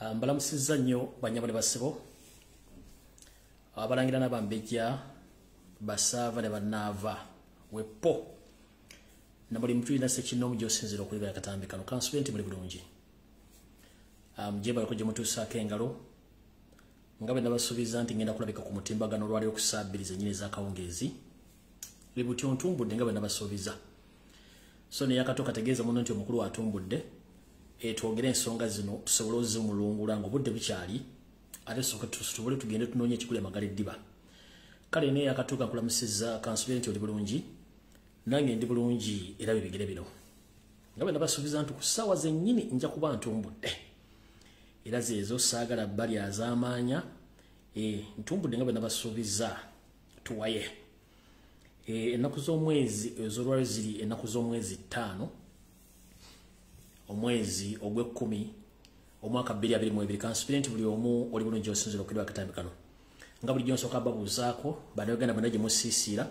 Ah, mbalamusizza nnyo banyama ne basibo abalangira n'abambejja basaava ne bannaava wepo na buli mtu ina sekinomu gy'osinzira okulibera akatambi kano kansube nti muli bulungi. Um, gyebaleko gye mutuusaako engalo nga bwe nabasuubiza nti ngenda kulabika ku mutimbagano olwali okusaabiriza ennyini ez'akawungeezi buli buti ontumbudde nga bwe nabasuubiza so naye akato kategeeza muno nti omukulu atumbudde etwogere ensonga zino tusobole ozimulungula nga obudde bukyali ate soka tubule tugende tunoonya ekikulu emagala eddiba kale naye akatuuka nkulamusizza kansubire nti oli bulungi nange ndi bulungi era bibigere bino. Nga bwe nabasuubiza nti ku ssaawa zennyini nja kuba ntumbudde. Era zeezo saagala bali azaamaanya e, ntumbudde nga bwe nabasuubiza tuwaye. E, ennaku z'omwezi ezolwali ziri ennaku z'omwezi ttaano omwezi ogw'ekkumi omwaka 2022 kansubire nti buli omu oli bulungi osinzira okulira akatambi kano. Nga bulijjo nsooka babuuzaako bannayuganda bonna gye musiisiira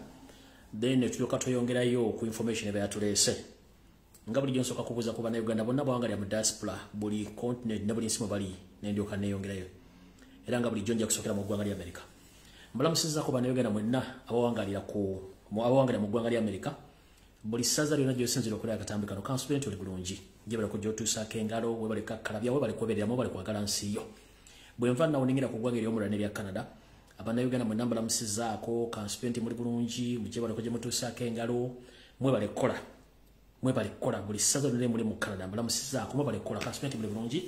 then netulyoka tweyongerayo ku information eba yatuleese nga bulijjo nsooka kubuuza ku bannayuganda bonna bawangalira mu diaspora buli continent ne buli nsi mwe bali nendyoka neyongerayo era nga bulijjo nja kusookera mu ggwanga lya amerika mbalamusizzaako bannayuganda mwenna abawangalira ku abawangalira mu ggwanga lya amerika buli ssaza lyonna gyosinzira okulira akatambi kano kansubire nti oli bulungi gyebaleko gyotuusaako engalo webaleka kalabya webale kwebereramu webale kwagala nsiyo bwe nva nawuningira ku ggwanga eryomulala nerya canada abannayuganda mwenna mbalamusizaako kansubire nti muli bulungi mugyebaleko gye mutuusaako engalo mwebale kukola mwebale kukola buli ssaza lyonna muli mu canada mbalamusizaako mwebale kukola kansubire nti muli bulungi.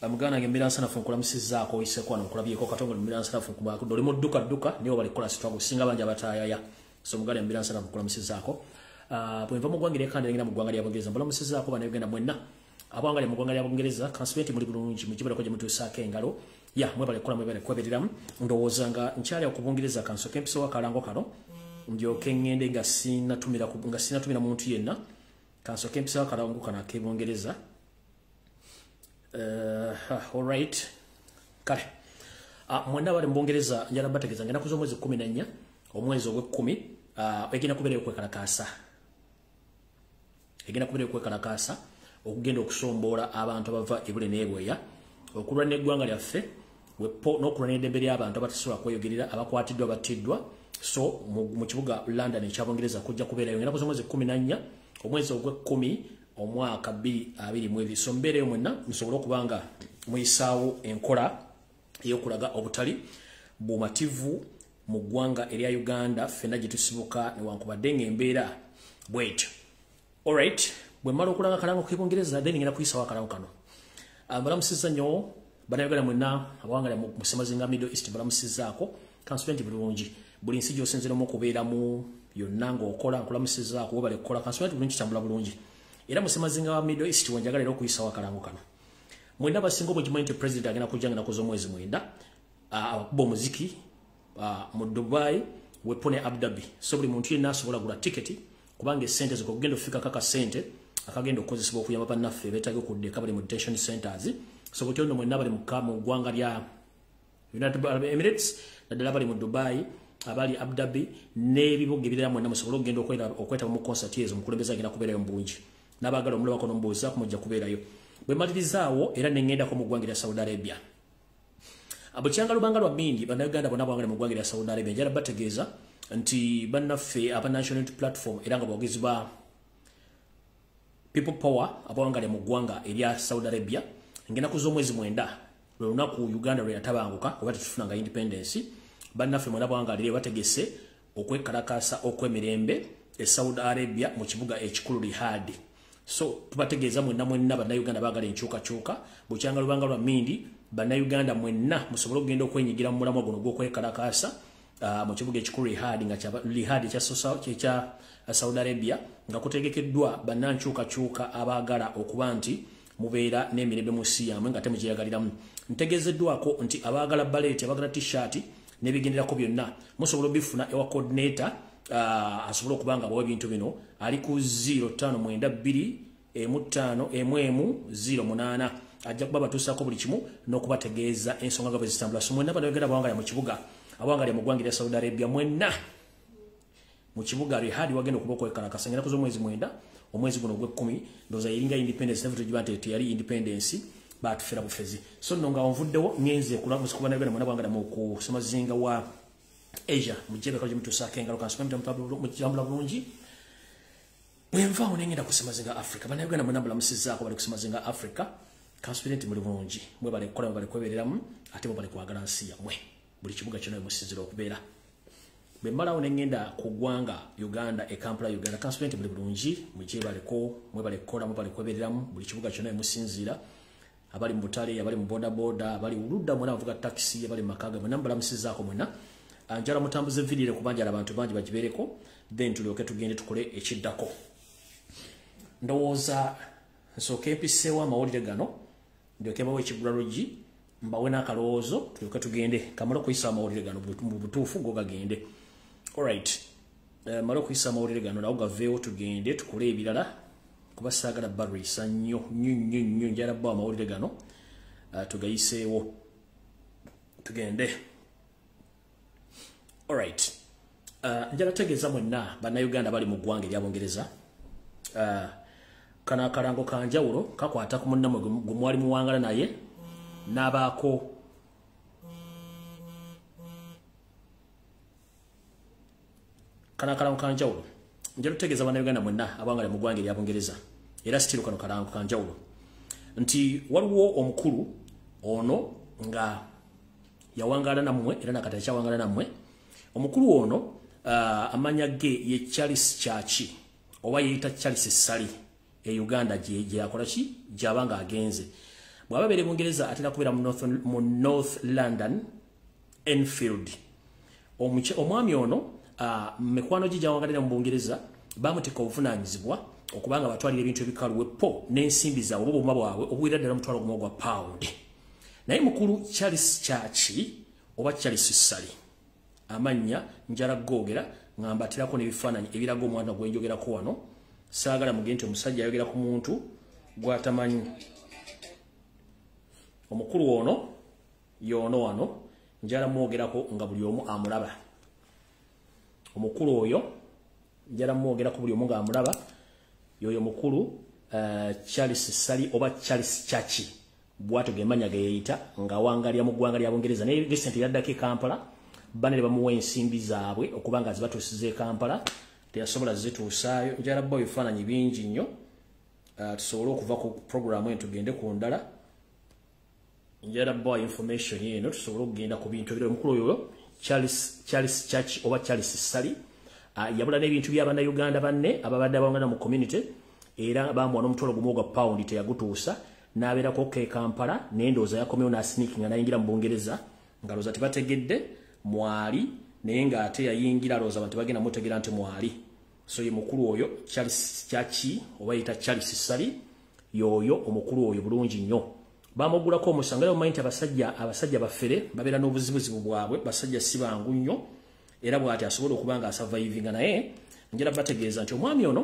Muganda nange embeera nsanafu nkulamusizaako oyiseeko wano nkulabyeko katongo embeera nsanafu oli mu dduka dduka niwe bali kukola sitwa gusinga bangi abatayaya so muganda embeera nsanafu nkulamusizaako bwenva mu ggwanga eryekandengera mu ggwanga lya bungereza mbalamusizaako bannayuganda mwenna. Abawanga lya mu ggwanga lya bungereza kansube nti muli bulungi mukibaleko gye mutuusaako engalo. Ya mwebale kukola mwebale kwebereramu ndowooza nga nkyali ku bungereza kansooka empisawo akalango kano ndyoke ŋŋende nga sinatumira muntu yenna. Kansooka empisawo akalango kano akebungereza uh, alright kale. Uh, mwenda bali mu bungereza njala bategeeza ngenda kuza omwezi kumi nannya omwezi ogw'ekkumi uh, egenda kubeerayo kwekalakaasa egenda kubeerayo kwekalakaasa okugenda okusomboola abantu abava ebule n'ebweya okulwana eggwanga lyaffe wepo n'okulwana eddembe ly'abantu abatasobola kweyogerera abakwatiddwa battiddwa so mu kibuga london ekyabungereza kujja kubeerayo ngenda kuza omwezi kumi nannya omwezi ogw'ekkumi omwaka 2022 so mbeereyo mwenna musobole okuba nga muyisaawo enkola ey'okulaga obutali. Bumativu mu ggwanga erya uganda ffenna gye tusibuka newankubadde ng'embeera bwetyo alright bwe mmala okulanga akalango k'ebungereza then ngenda kuyisaawo akalango kano. Mbalamusizza nnyo bannayuganda mwenna abawangala mu semazinga middle east mbalamusizzaako kansube nti bulungi. Buli nsi gy'osinziramu okubeeramu yonna ng'okola nkulamusizzaako webale kukola kansube nti bulungi kitambula bulungi. Era musemazinga wa middle east wenjagala era okuyisawo akalango kano. Mwenda basinga obwekimanyi nti president agenda kujja nga nakoze omwezi mwenda abakuba omuziki mu dubai wepo ne abudabi so buli muntu yenna asobola gula tiketi kubanga esente ziko kugenda okufikako akasente akagenda okukozesebwa okuyamba bannaffe beetage okuddeka bali mu detention centers. So butyo nno mwenna bali mu ggwanga lya united arab emirates naddala bali mu dubai abali abudabi n'ebibuga ebirala mwenna musobole okugenda okwetaba mu concert ezo mukulembeze agenda kubeerayo mu bungi. N'abaagala omulabako nomubuuzaako mujja kubeerayo. Bwe malirizaawo era neŋŋendako mu ggwanga lya saudi arabia. Bukyanga lubanga lwa mingi bannayuganda bonna bwangale mu ggwanga lya saudi arabia njala bategeeza nti bannaffe aba national unity platform era nga bawogezi ba people power abawangale mu ggwanga erya saudi arabia. Ngenaku z'omwezi mwenda lwe lunaku uganda lwe yatabanguka oba tetufunanga independence bannaffe mwena bwangalire bategese okwekalakasa okw'emirembe e saudi arabia mu kibuga ekikulu rihadi so tubategeeza mwenna mwenna bannayuganda baagala enkyukakyuka bukyanga lubanga lwa mindi bannayuganda mwenna musobole okugenda okwenyigira mu mulamwa guno gw'okwekalakasa uh, mu kibuga ekikulu rihadi nga rihadi ekya saudi arabia nga kutegekeddwa bannankyukakyuka abaagala okuba nti mubeera n'emirembe mu yammwe nga temugyeyagaliramu ntegeezeddwako nti abaagala baleeti abaagala tishaati n'ebigenderako byonna musobola obifuna ewa coordinator uh, asobole okuba nga bawa ebintu bino ali ku 0592 0508 ajja kuba batuusako buli kimu n'okubategeeza ensonga nga bwe zitambula. So mwenna banayogera bawangala mu kibuga ggwanga lya saudi arabia mwenna. Mu kibuga rihadi wagenda okuba okwekalakasa. Ngenda kuza omwezi mwenda omwezi guno ogw'ekkumi ndowooza yeringa independence nevutogiba nti teyali independence batufera bufezi. So nno nga onvuddewo ngenze kulamusa kuba nayogenda mwana bwangada mu kusemazinga wa asia. Mujebekalo gyemutusaako engalo kansomamutambula bulungi bwenvaawo nengenda kusemazinga africa. Banayogenda mwena bulamusizaako bali kusemazinga africa. Kansubire nti muli bulungi mwe bali kukola mwe bali kwebereramu ate mwe bali kwagala nsi yammwe buli kibuga kyona musinzira okubeera. Bwe mmalawo nengenda ku ggwanga uganda ekampala uganda kansubire nti muli bulungi mugyebaliko mwe bali kukola mwe bali kwebereramu buli kibuga kyona musinzira. Abali mu butale abali mu bodaboda abali uludda mwena avuga takisi abali mu makaga mwena mbalamusizaako mwena njala mutambuze vidiyo kubanjala abantu bangi bagibeereko then tulyoke tugende tukole ekiddako. Ndowooza nsooke mpiseewo amawulire gano ndyoke mbawo ekigulalogi mbawe n'akalowoozo tulyoke tugende. Kamale okuyisa amawulire gano mu butuufu go gagende alright uh, male okuyisa amawulire gano nawo gaveewo tugende tukole ebirala. Kuba saagala barisa nnyo nnyo nnyo nnyo njala bbawo amawulire gano. Uh, tugayiseewo. Tugende. Alright uh, njala tegeeza mwenna bannayuganda bali mu ggwanga eryabungereza kano akalango kanjawulo kakwata ku munnamwe gwe mwali muwangala naye n'abaako. Kano akalango kanjawulo njala tutegeeza bannayuganda mwenna abawangala mu ggwanga eryabungereza era sitiru kano kalango kanjawulo nti waliwo omukulu ono nga yawangala nammwe era nakati akyawangala nammwe. Omukulu ono uh, amanya ge ye charles chachi oba yeyita charles sali e uganda gyakola ki? Gyaba nga agenze bw'aba beere bungereza atera kubeera mu north, north london enfield omwami ono uh, mikwano gi gyawangalira mu bungereza bamuteeka obuvunanyizibwa okubanga batwalira ebintu ebikalu wepo n'ensimbi zaabwe oba obuma bwabwe obuwera ddala omutwalo gumu ogwa pound. Naye mukulu charles chachi oba charles sali amannya njala googera nga mbatirako n'ebifaananyi ebiraga omwana gwenjogerako wano saagala muge nti omusajja ayogera ku muntu gwatamanyi omukulu ono yoono wano njala mwogerako nga buli omu amulaba. Omukulu oyo njala mwogerako buli omu nga amulaba. Yoyo mukulu uh, charles sali oba charles chachi. Bwato gemanya geyeyita nga wangalya mu ggwanga lya bungereza. Naye recent yaddako e kampala banere bamuwa ensimbi zaabwe okuba nga zibatuusiza e kampala teyasobola zituusaayo. Njala bba ebifaananyi bingi nnyo uh, tusobole okuva ku programu eno tugende ku ndala njala bba information eno tusobole okugenda ku bintu ebira omukulu oyo charles, charles church oba charles sali uh, yabula n'ebintu byabannayuganda banne ababadde abawangana mu community era bamuwa n'omutwalo gumu ogwa pawundi teyagutuusa n'abeerako ke kampala n'endooza yakomeo n'asinikinga n'ayingira mu bungereza nga looza tebategedde mwali naye ng'ate yayingira alowooza abantu bagenda mutegeera nti mwali. So ye mukulu oyo charles chachi oba yita charles sali yoyo omukulu oyo bulungi nnyo bamugulako omusango era mumanyi nti abasajja abasajja baffere babeera n'obuzibuzibu bwabwe basajja si bangu nnyo era bw'ati asobola okuba nga asavaivinga naye njala bategeeza nti omwami ono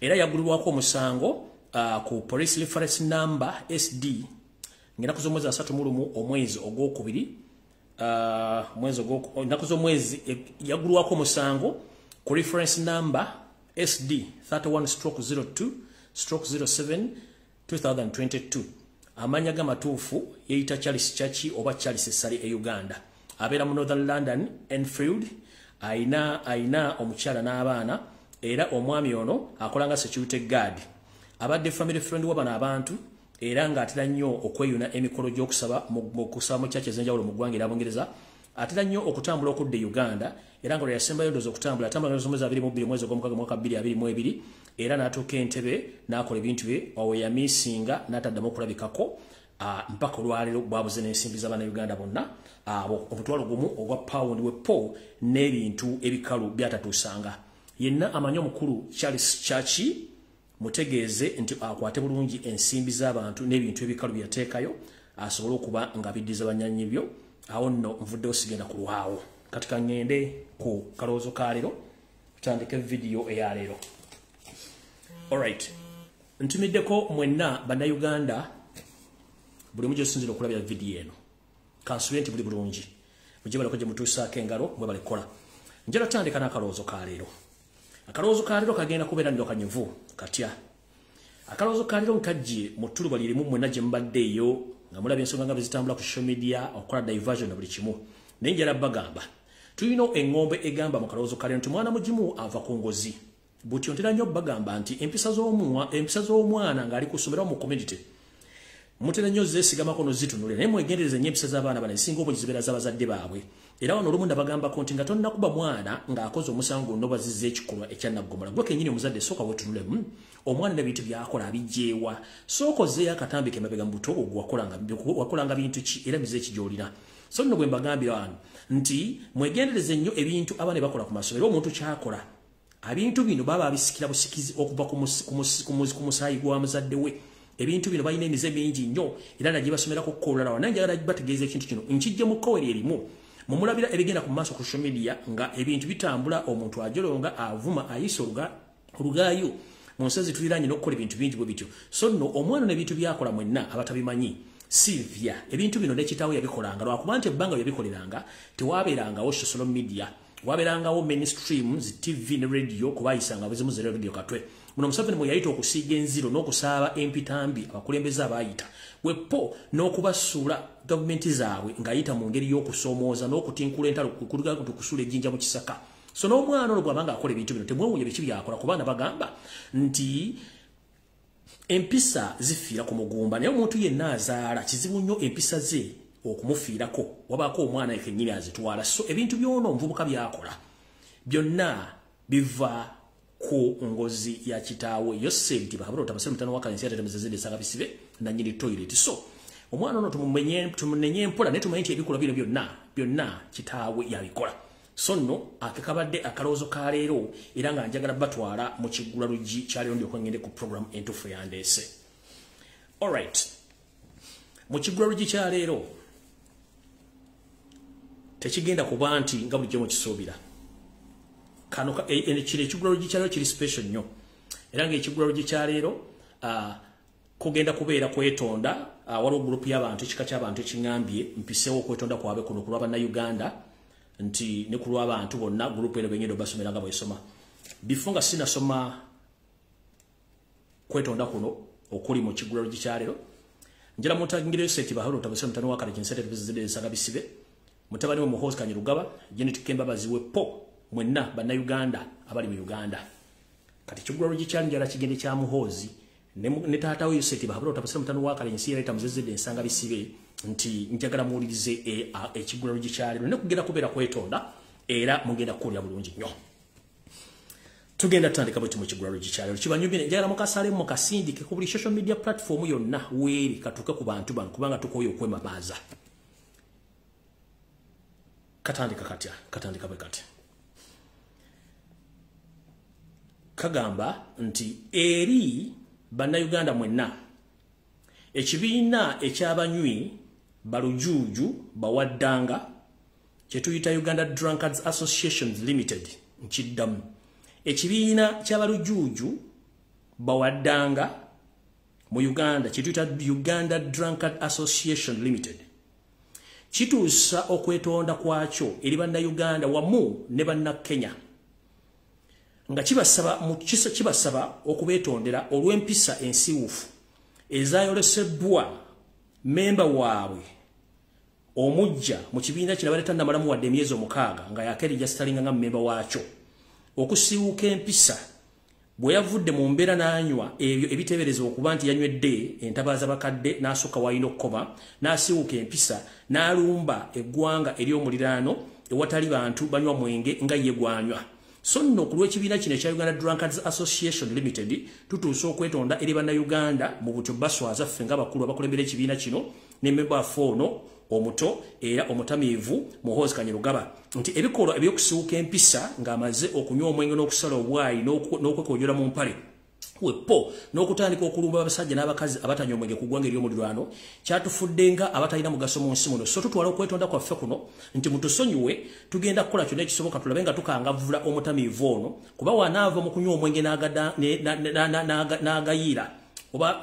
era yagulirwako omusango uh, ku police reference number sd ngaenaku z'omwezi asatu mu lumu omwezi ogwokubiri uh, enaku z'omwezi yagulwako omusango ku reference number sd 31 stroke 02 stroke 07 2022 amanya gamatuufu yeyita charles chachi oba charles sali e uganda. Abeera mu northern london enfield aina aina omukyala n'abaana era omwami ono akolanga security guard. Abadde family friend wa bano abantu era ng'atera nnyo okweyuna emikolo gy'okusaba mu kusaba mu kyaki ez'enjawulo mu ggwanga eryabungereza atera nnyo okutambula okudda e uganda era nga lwe yasembayo ndoozi okutambula atambula mu bbiri mwezi ogw'omukaga mwaka bbiri abiri mu ebiri era n'atuuka entebe n'akola ebintu bye awo yamiisinga n'ataddamu okulabikako mpaka olwaleero bwabuze n'ensimbi z'abannayuganda bonna omutwalo gumu ogwa pawundi wepo n'ebintu ebikalu byatatuusanga. Yenna amanyi omukulu charles chachi mutegeeze nti akwate bulungi ensimbi z'abantu n'ebintu ebikalu byateekayo asobole okuba nga biddiza banyanyi byo awo nno nvuddewo sigenda ku lwawo. Kati kaŋŋende ku kalowoozo ka leero tutandike vidiyo eya leero. Alright ntumiddeko mwenna bannayuganda buli mu gyosinzira okulabira vidiyo eno. Kansubire nti buli bulungi. Mujye baleko gye mutuusaako engalo mwe balikola. Njala tutandika n'akalowoozo ka leero. Akalowoozo ka leero kagenda kubeera nnyo kanyivu katya? Akalowoozo kaliro nkajje mu ttuluba lirimu mwena gye mubadde eyo nga mulaba ensonga nga bezitambula ku social media okukola diversion na buli kimu. Naye njala bagamba tulina eŋŋombe egamba mu kalowoozo kaliro nti mwana mugimu ava ku ngozi. Butyo ntera nnyo bagamba nti empisa z'omwana ng'ali ku ssomero mu community mutera nnyo zeesigamako nozitunulira naye mwegendereza nnyo empisa z'abaana bana esinga obungi zibeera z'abazadde baabwe. Era wano olumu ndabagambako nti nga tonnakuba mwana ng'akoze omusango gonna obazizza ekikolwa ekyannaggomola gwe kenyini omuzadde sooka wetunulemu. Omwana nebintu byakola abijjeewa. Sookozeeyo akatambika emabega mu buto wakolanga bintu ki? Era mize ekigyolina so nno bwe mbagambira wano nti mwegendereze nnyo ebintu abaana bakola ku masomero omuntu kyakola ebintu bino baba abisikira busikizi okuva ku musaayi gwa muzadde we ebintu bino balina emize mingi nnyo era nagye basomerako kukolalawa naye njagala bategeeza ekintu kino nkijje mu kkoweri erimu mumulabira ebigenda ku maaso ku social media nga ebintu bitambula omuntu ajolonga avuma ayisa olugaayo mu nsi zituliranye n'okukola ebintu bingi bwe bityo. So nno omwana n'ebintu byakola mwenna abatabimanyi. Silvia ebintu bino nekitaawo yabikolanga lwakuba nti ebbanga byabikoleranga tewabeerangawo social media wabeerangawo mainstream zi tv ne radio kubayisanga buzimu zi radio katwe muno museveni mwe yayita okusiiga enziro n'okusaaba empitambi abakulembeze abaayita wepo n'okubasuula gavumenti zaabwe ng'ayita mu ngeri y'okusoomooza n'okutinkula entalo kuliga nti okusuula ejjinja mu kisaka. So n'omwana ono bw'aba ng'akola ebintu bino temwewuunya biki byakola ku baana bagamba nti empisa zifiira ku mugumba naye omuntu yenna azaala kizibu nnyo empisa ze okumufiirako wabaako omwana kennyini azitwala. So ebintu byona omuvubuka byakola byonna biva ku ngozi ya kitaawe. Yosenti bahabura otabasire mutano wakansi yatetemezezede sanga bisibe na nyiri toilet. So omwana ono tumumenye tumunenye mpola naye tumanyi nti ebikola bino byonna byonna kitaawe yabikola. So nno akekabadde akalowoozo ka leero era nga njagala batwala mu kiggula luggi kyaleero ndyoka ngende ku program entuufu yandeese alright mu kiggula luggi kyaleero tekigenda kuba nti nga bulijjo mukisuubira kano kino ekigulalo gikyaleero kiri special nnyo. Era ngaekigulalo gikyaleero kugenda kubeera kwetonda waliwo gurupu y'abantu ekika ky'abantu ekiŋambye mpiseewo okwetonda kwabe kuno ku lwabannayuganda nti ne ku lw'abantu bonna gurupu eno benyenda obasomera nga bwesoma. Bifo nga sinasoma kwetonda kuno okuli mu kigulalo gikyaleero njala mutangireyo seti bahalo otabasira mutano wakale kinsetetebizidesaga bisibe mutabani we muhozi kanyirugaba genetic embabazi we po mwenna bannayuganda abali mu uganda. Kati kigulalo gikyanjala kigende kya muhoozi ne taata we yoseti bahabula otapasira mutano wakale ensi yaleeta muzezedde ensanga bisibe nti njagala muwulirize ekigulalo gikyaliro ne kugenda kubeera kwetonda era mugenda kuwulira bulungi nnyo. Tugenda tutandika bweti mu kigulalo gikyaliro kibanyumire njagala mukasalemu mukasindike ku buli social media platform yonna weeri katuuke ku bantu bano kubanga tukoyo okwemabaaza katandika katya? Katandika bwe kati kagamba nti eri bannayuganda mwenna. Ekibiina ekyabanywi balujuuju bawaddanga kyetuyita uganda drunkards associations limited nkiddamu. Ekibiina kyabalujuuju bawaddanga mu uganda kyetuyita uganda drunkard association limited kituusa okwetonda kwakyo eri bannayuganda wamu ne bannakenya nga kibasaba mu kisa kibasaba okubeetondera olw'empisa ensiwufu ezayolesebbwa memba waabwe omujja mu kibiina kino baleeta namalamu wadde emyezi omukaaga nga yakerija sitalinga nga memba waakyo. Okusiiwuka empisa bwe yavudde mu mbeera n'anywa ebyo ebiteebereza okuba nti yanywedde entabaaza bakadde n'asukka wayina okukoma n'asiiwuka empisa n'alumba eggwanga ery'omuliraano ewatali bantu banywa mwenge nga ye gwanywa so nno ku lw'ekibiina kino ekya uganda drunkards association limited tutuusa okwetonda eri bannayuganda mu butyo baswaza ffe ng'abakulu abakulembera ekibiina kino nememba afe ono omuto era omutamiivu muhoozi kanyirugaba nti ebikolwa ebyokusiwuka empisa ng'amaze okunywa omwenge n'okusala obwayi n'okwekonyola mu mpale wepo n'okutandika okulumba abasajja n'abakazi abatanywa omwenge ku ggwanga ery'omuliraano kyatufudde nga abatalina mugaso mu nsi muno. So tutwala okwetonda kwaffe kuno nti mutusonyiwe tugenda kukola kyonna ekisoboka tulabe nga tukangavula omutamiivu ono kuba wanaava mu kunywa omwenge n'agayiira. Oba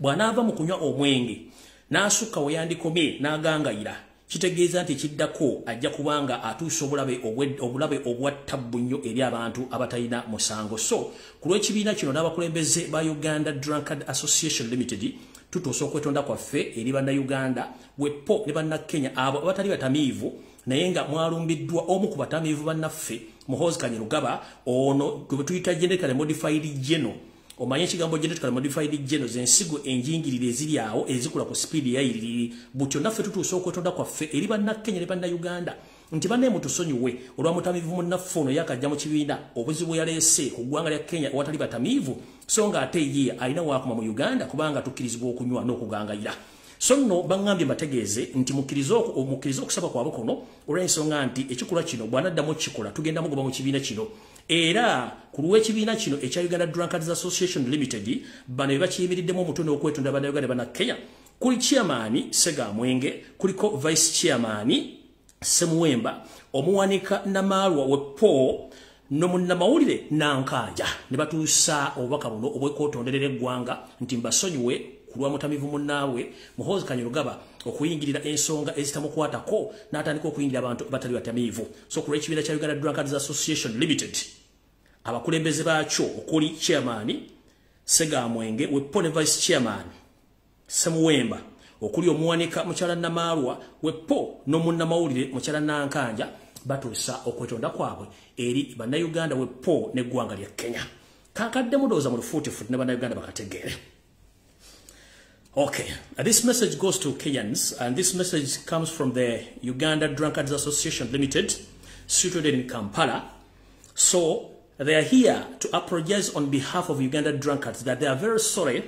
bw'anaava mu kunywa omwenge n'asukka we yandikomye n'agangayira kitegeeza nti ekiddako ajja kubanga atuusa obulabe obulabe obwa ttabbu nnyo eri abantu abatalina musango. So ku lw'ekibiina kino n'abakulembeze ba uganda drunkard association limited tutuusa okwetonda kwaffe eri bannayuganda wepo ne bannakenya abo abatali batamiivu naye nga mwalumbiddwa omu ku batamiivu bannaffe muhozi kanyerugaba ono gwe betuyita genetically modified geno omanye ekigambo genetically modified geno zensigo enjingirire eziri awo ezikula ku sipiidi eyayiriri butyo naffe tutuusa okwetonda kwaffe eri bannakenya ne bannayuganda nti banne mutusonyiwe olwamutamiivu munnaffe ono yakajja mu kibiina. Obuzibu yaleese ku ggwanga lya kenya owatali batamiivu so nga ate ye alina wakoma mu uganda kubanga tukkirizibwa okunywa n'okugangayira. So nno baŋŋambye mbategeeze nti mukkirize okusaba kwabwe kuno olw'ensonga nti ekikolwa kino bw'anaddamu kikola tugenda mugoba mu kibiina kino era ku lw'ekibiina kino ekya uganda drunkards association limited bano bakiyimiriddemu omutwe n'okwetonda bannayuganda bannakenya kuli chairmaani segamwenge kuliko vice chairmaani semuwemba omuwanika namaalwa wepo nomunnamawulire nankanja ne batuusa obubaka buno obwekwotonderera eggwanga nti mbasonyiwe ku lwamutamivu munnaabwe muhozi kanyolugaba okuyingirira ensonga ezitamukwatako n'atandika okuyingira abantu batali batamiivu. So ku lw'ekibiina kya uganda drunkards association limited abakulembeze baakyo okuli chairman segamwenge wepo ne vice chairman semuwemba okuli omuwanika mukyala namaalwa wepo n'omunnamawulire mukyala nankanja batuusa okwetonda kwabwe eri bannayuganda wepo n'eggwanga lya kenya. Kankaddemu ndowooza mu lufuutifuti ne bannayuganda bakategeere Okay, this message goes to Kenyans, and this message comes from the Uganda Drunkards Association Limited, situated in Kampala. So they are here to apologize on behalf of Uganda drunkards that they are very sorry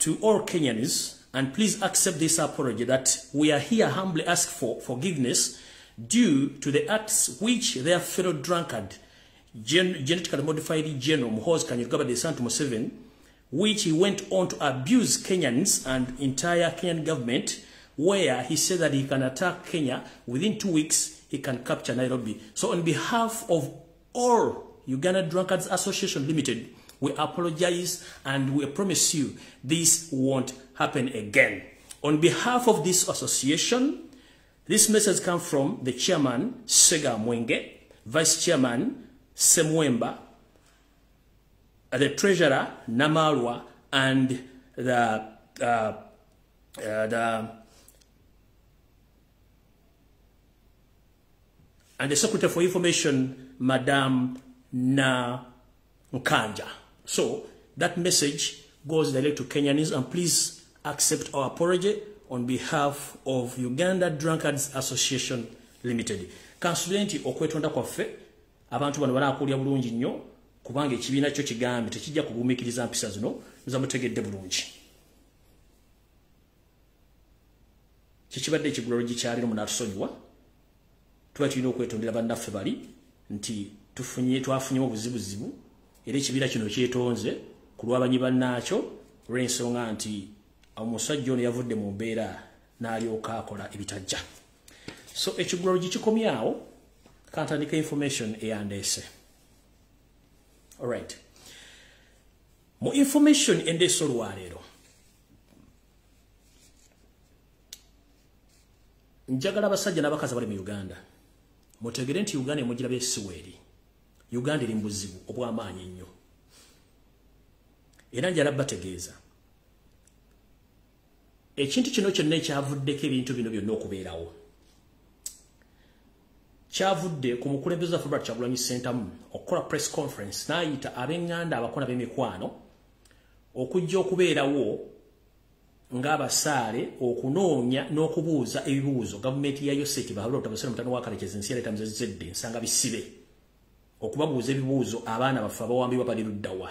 to all Kenyans, and please accept this apology that we are here humbly ask for forgiveness due to the acts which their fellow drunkard, gen genetically modified General Muhoozi Kainerugaba de Santu Museveni, which he went on to abuse Kenyans and entire Kenyan government, where he said that he can attack Kenya within two weeks, he can capture Nairobi. So on behalf of all Uganda Drunkards Association Limited, we apologize and we promise you this won't happen again. On behalf of this association, this message comes from the chairman, Sega Mwenge, vice chairman, Semwemba, the treasurer, Namalwa, and the, uh, uh, the and the Secretary for Information, Madam Na Nkanja. So that message goes direct to Kenyans and please accept our apology on behalf of Uganda Drunkards Association Limited. Kansulenti okwetonda okwetonda kwaffe abantu bano banaakulya bulungi nnyo kubanga ekibiina kyo kigambye tekijja kugumiikiriza mpisa zino nza mutegedde bulungi. Kikibadde ekigulalo gikyaliro munaatusonyiwa tuba tulina okwetondera bannaffe bali nti tufunye twafunyemu obuzibuzibu era ekibiina kino kyetonze ku lw'abanyi bannaakyo olw'ensonga nti omusajja ono yavudde mu mbeera n'alyoka akola ebitajja. So ekigulalo gikikomyawo kantandika information eyandeese alright mu information endeese olwaleero njagala abasajja n'abakazi bali mu uganda mutegere nti uganda emugira besiweeri uganda eri mu buzibu obw'amaanyi ennyo. Era njala bategeeza. Ekintu kino kyonna ekyavuddeko ebintu bino byonna okubeerawo kyavudde ku mukulembeze wa Robert Kyagulanyi Ssentamu okukola press conference n'ayita ab'eŋŋanda abakola b'emikwano okujja okubeerawo ng'abasaale okunoonya n'okubuuza ebibuuzo. Gavumenti ya yoseti bahabula otabasere mutano wa kalekezi ensi yaleeta muzezedde nsanga bisibe okubabuuza ebibuuzo abaana baffe abawambibwa bali luddawa.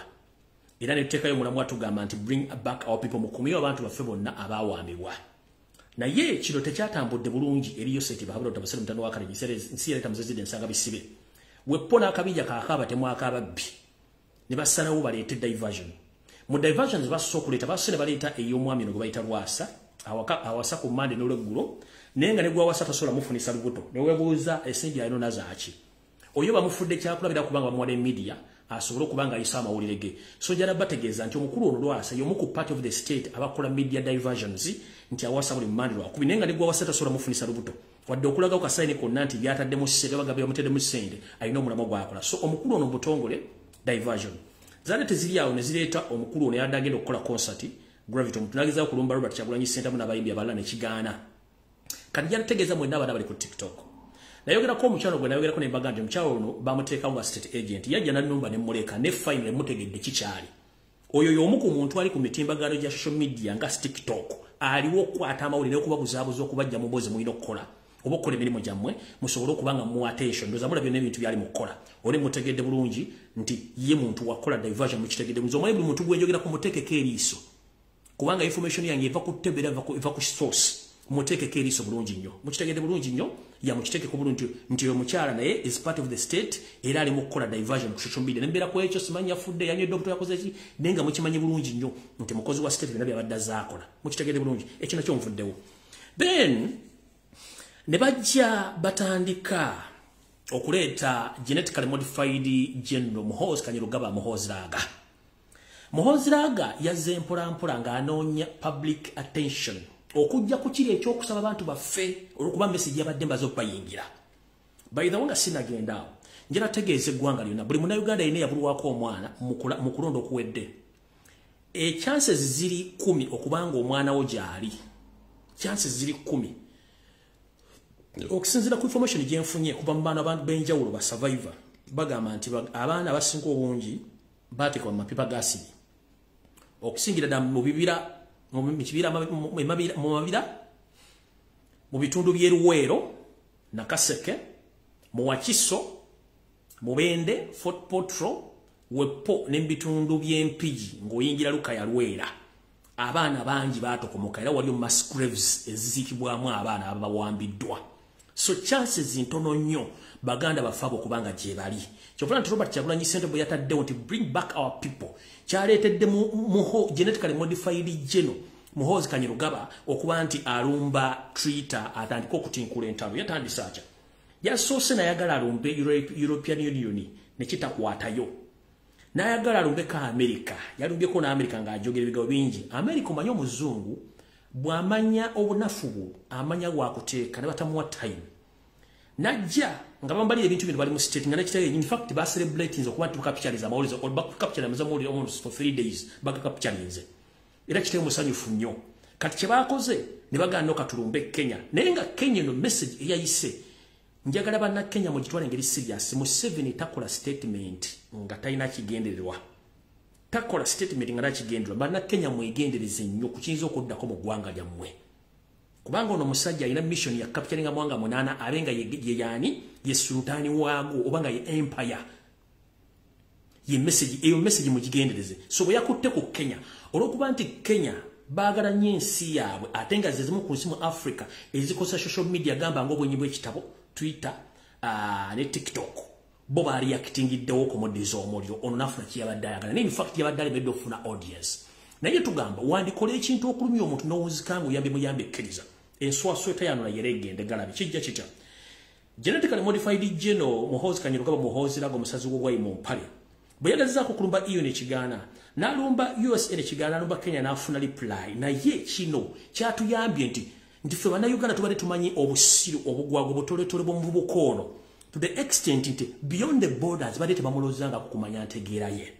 Era netuteekayo omulamu atugamba nti bring back our people. Mukumiyo abantu baffe bonna abawambibwa naye kino tekyatambudde bulungi eri yoseti bahabula otabasere mutano wa kalekezi ensi yaleeta muzezedde nsanga bisibe wepo n'akabija kaakaaba temwakababbi ne basalawo baleete diversion. Mu diversions basusa okuleeta basse ne baleeta ey'omwami no gwe bayita lwasa awasa ku mande n'olweggulo naye nga ne gwawasa tasobola mufunisa lubuto. Ne weebuuza esente yalino nazaaki oyo bamufudde kyakulabira kubanga bamuwala emidiya asobole okuba nga ayisa amawulire ge. So njala bategeeza nti omukulu ono lwasa y'omu ku part of the state abakola media diversions nti awasa buli mumandi lwakubi naye nga ne gwawasa tasobola mufunisa lubuto. Wadde okulagawo kasayini konna nti byataddemu sente bagabe bamuteddemu sente alina omulamu gwakola. So omukulu ono mubutongole diversion. Zaate teziri awo ne zireeta omukulu ono yadde agenda okukola concert gravity omuntu nagezaho okulumba robert kyagulanyi sentamu n'abayimbi abalala nekigaana kati janategeeza mwenna abaana bali ku tiktok nayogerako omukyalo gwe nayogerako nembaga nti omukyalo ono bamuteekawo nga state agent yajja nanumba nemuleka ne fine emutegedde kikyali. Oyo y'omu ku muntu ali ku mitimbagano gya social media nga tiktok aliwo okukwata amawulire okubabuzaabuza okubajja mu boozi mulina okukola. Oba okukola emirimu gyammwe musobole okuba nga mu attention ndoza mulabye n'ebintu byali mukukola oli mutegedde bulungi nti ye muntu wakola diversion mukitegedde nze omanye buli muntu gwenjogerako muteekeko eriiso. Kubanga information yange eva ku ttebera eva ku source. Muteekeko eriiso bulungi nnyo. Mukitegedde bulungi nnyo ya mukiteekeko bulungi nti oyo mukyala naye is part of the state era ali mu kukola diversion ku social media. Nembeera ku ekyo simanyi yafudde yanywedde obuto yakoze ki? Naye nga mukimanyi bulungi nnyo nti mukozi wa state byonna byabadde azaakola mukitegedde bulungi. Ekyo nakyo nvuddewo. Then ne bajja batandika okuleeta genetically modified general muhoozi kanyirugaba muhooziraaga muhooziraaga yazze mpolampola ng'anoonya public attention okujja ku kiri ekyokusaba abantu baffe olwokuba mesagi yabadde mbaze okubayingira bayithawo nga sinagenda awo njala tegeeza eggwanga lyonna. Buli munauganda yina yabulwako omwana mu kulonda okuwedde. Echances ziri kumi okubanga omwana wo gyali. Chances ziri kumi. Okusinzira ku information gyenfunye kuva mu baana benjawulo ba survivor bagamba nti abaana abasinga obungi bateekwa mu mapipa gasiri okusingira ddala mu bibira mumabira mu bitundu by'eruweero nakaseke muwakiso mubende fort potro wepo n'ebitundu by'empigi ng'oyingira luka yalwera abaana bangi baatokomoka era waliyo mascraves eziziikibwamu abaana ababawambiddwa so chances ntono nnyo baganda bafaabo okubanga gye bali. Nti robert kyagulanyi sente bwe yataddewo nti bring back our people. Kyaleetedde muho genetically modified geno muhoozi kanyirugaba okuba nti alumba twitter atandika okutinkula entalo. Yatandise atya? Yasoose nayagala alumbe european union nekitakwatayo nayagala alumbe ka america. Yalumbyeko naamerica ngaajogera ebigabo bingi. America omanyi omuzungu bw'amanya obunafu amanya bwakuteeka ne batamuwa time. Najja nga bambalira ebintu bino bali mu state nga nekitegeeza in fact ba celebrating okuba nti bakapitalize amawulize or bakapitalize amawulize almost for 3 days bakapitalize era kitego musanyufu nnyo. Kati kye baakoze ne bagana okatulumbe Kenya. Naye nga Kenya no message eyayise njagala banna Kenya mu gitwala engeri serious mu 7 takola statement nga talina kigendererwa. Takola statement nga nakigendererwa. Banna Kenya mwegendereze nnyo ku kiyinza okuddako mu ggwanga lyammwe kubanga ono omusajja alina mission ya capturing amawanga munaana abenga ye yaani ye sultani waago oba nga ye empire. Ye message eyo message mugigendereze. So bwe yakutte ku kenya olwokuba nti kenya baagala nnyo ensi yaabwe ate nga zezimu ku nsi mu africa ezikosa social media gamba ngaobwenyi bw'ekitabo twitter uh, ne tiktok bo bareactingiddewo okumuddiza omuliro. Ono nafuna kiyabadde ayagala. Naye infact yabadde alemedde okufuna audience. Naye tugamba wandikola ekintu okulumya omuntu n'owuzikanga oyambe muyambe ekkiriza enswaswa etayanula yera egende galabi kijja kitya? Genetically modified geno muhoozi kanyirugaba muhoozi raga omusazi wogwayi mu mpale. Bwe yagazaako okulumba eu nekigaana n'alumba usa nekigaana alumba kenya n'afuna reply. Naye kino kyatuyambye nti nti ffe bannayuganda tubadde tumanyi obusiru obugwago butoletole bwomuvubuka ono. To the extent nti beyond the borders badde tebamulozanga kukumanya ntegeera ye.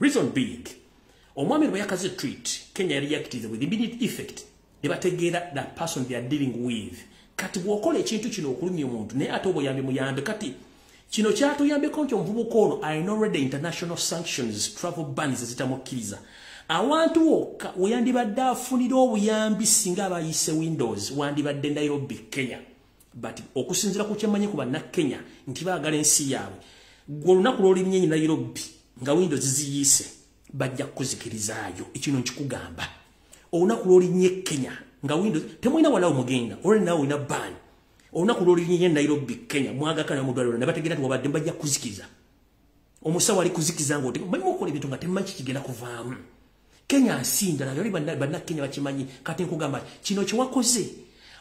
Reason big omwami bwe yakaze tweet kenya reactive with immediate effect ne bategeera the person they are dealing with. Kati bw'okola ekintu kino okulumya omuntu naye ate obuyambe muyambe. Kati kino kyatuyambeko nti omuvubuka ono alina already international sanctions travel bans ezitamukkiriza. Awantu wokka weyandibadde afunira obuyambi singa abayise windows wandibadde nairobi kenya. But okusinzira ku kyemanyi ku bannakenya nti baagala ensi yaabwe. Gwe olunaku lwolimnyenyi nairobi nga windows ziyise bajja kukuzikirizaayo ekino nkikugamba olunaku lwolinye kenya nga windows temulina walawo mugenda olwali nawe olina ban olunaku lwolinye nairobi kenya mwagakana mudwaliro ne bategeera nti wabadde bajja kuzikiza. Omusawo ali kuzikiza nga manyi mukola ebintu nga temanyi kikigenda kuvaamu. Kenya nsi ndala yoli bannakenya bakimanyi kati nkugamba kino kyewakoze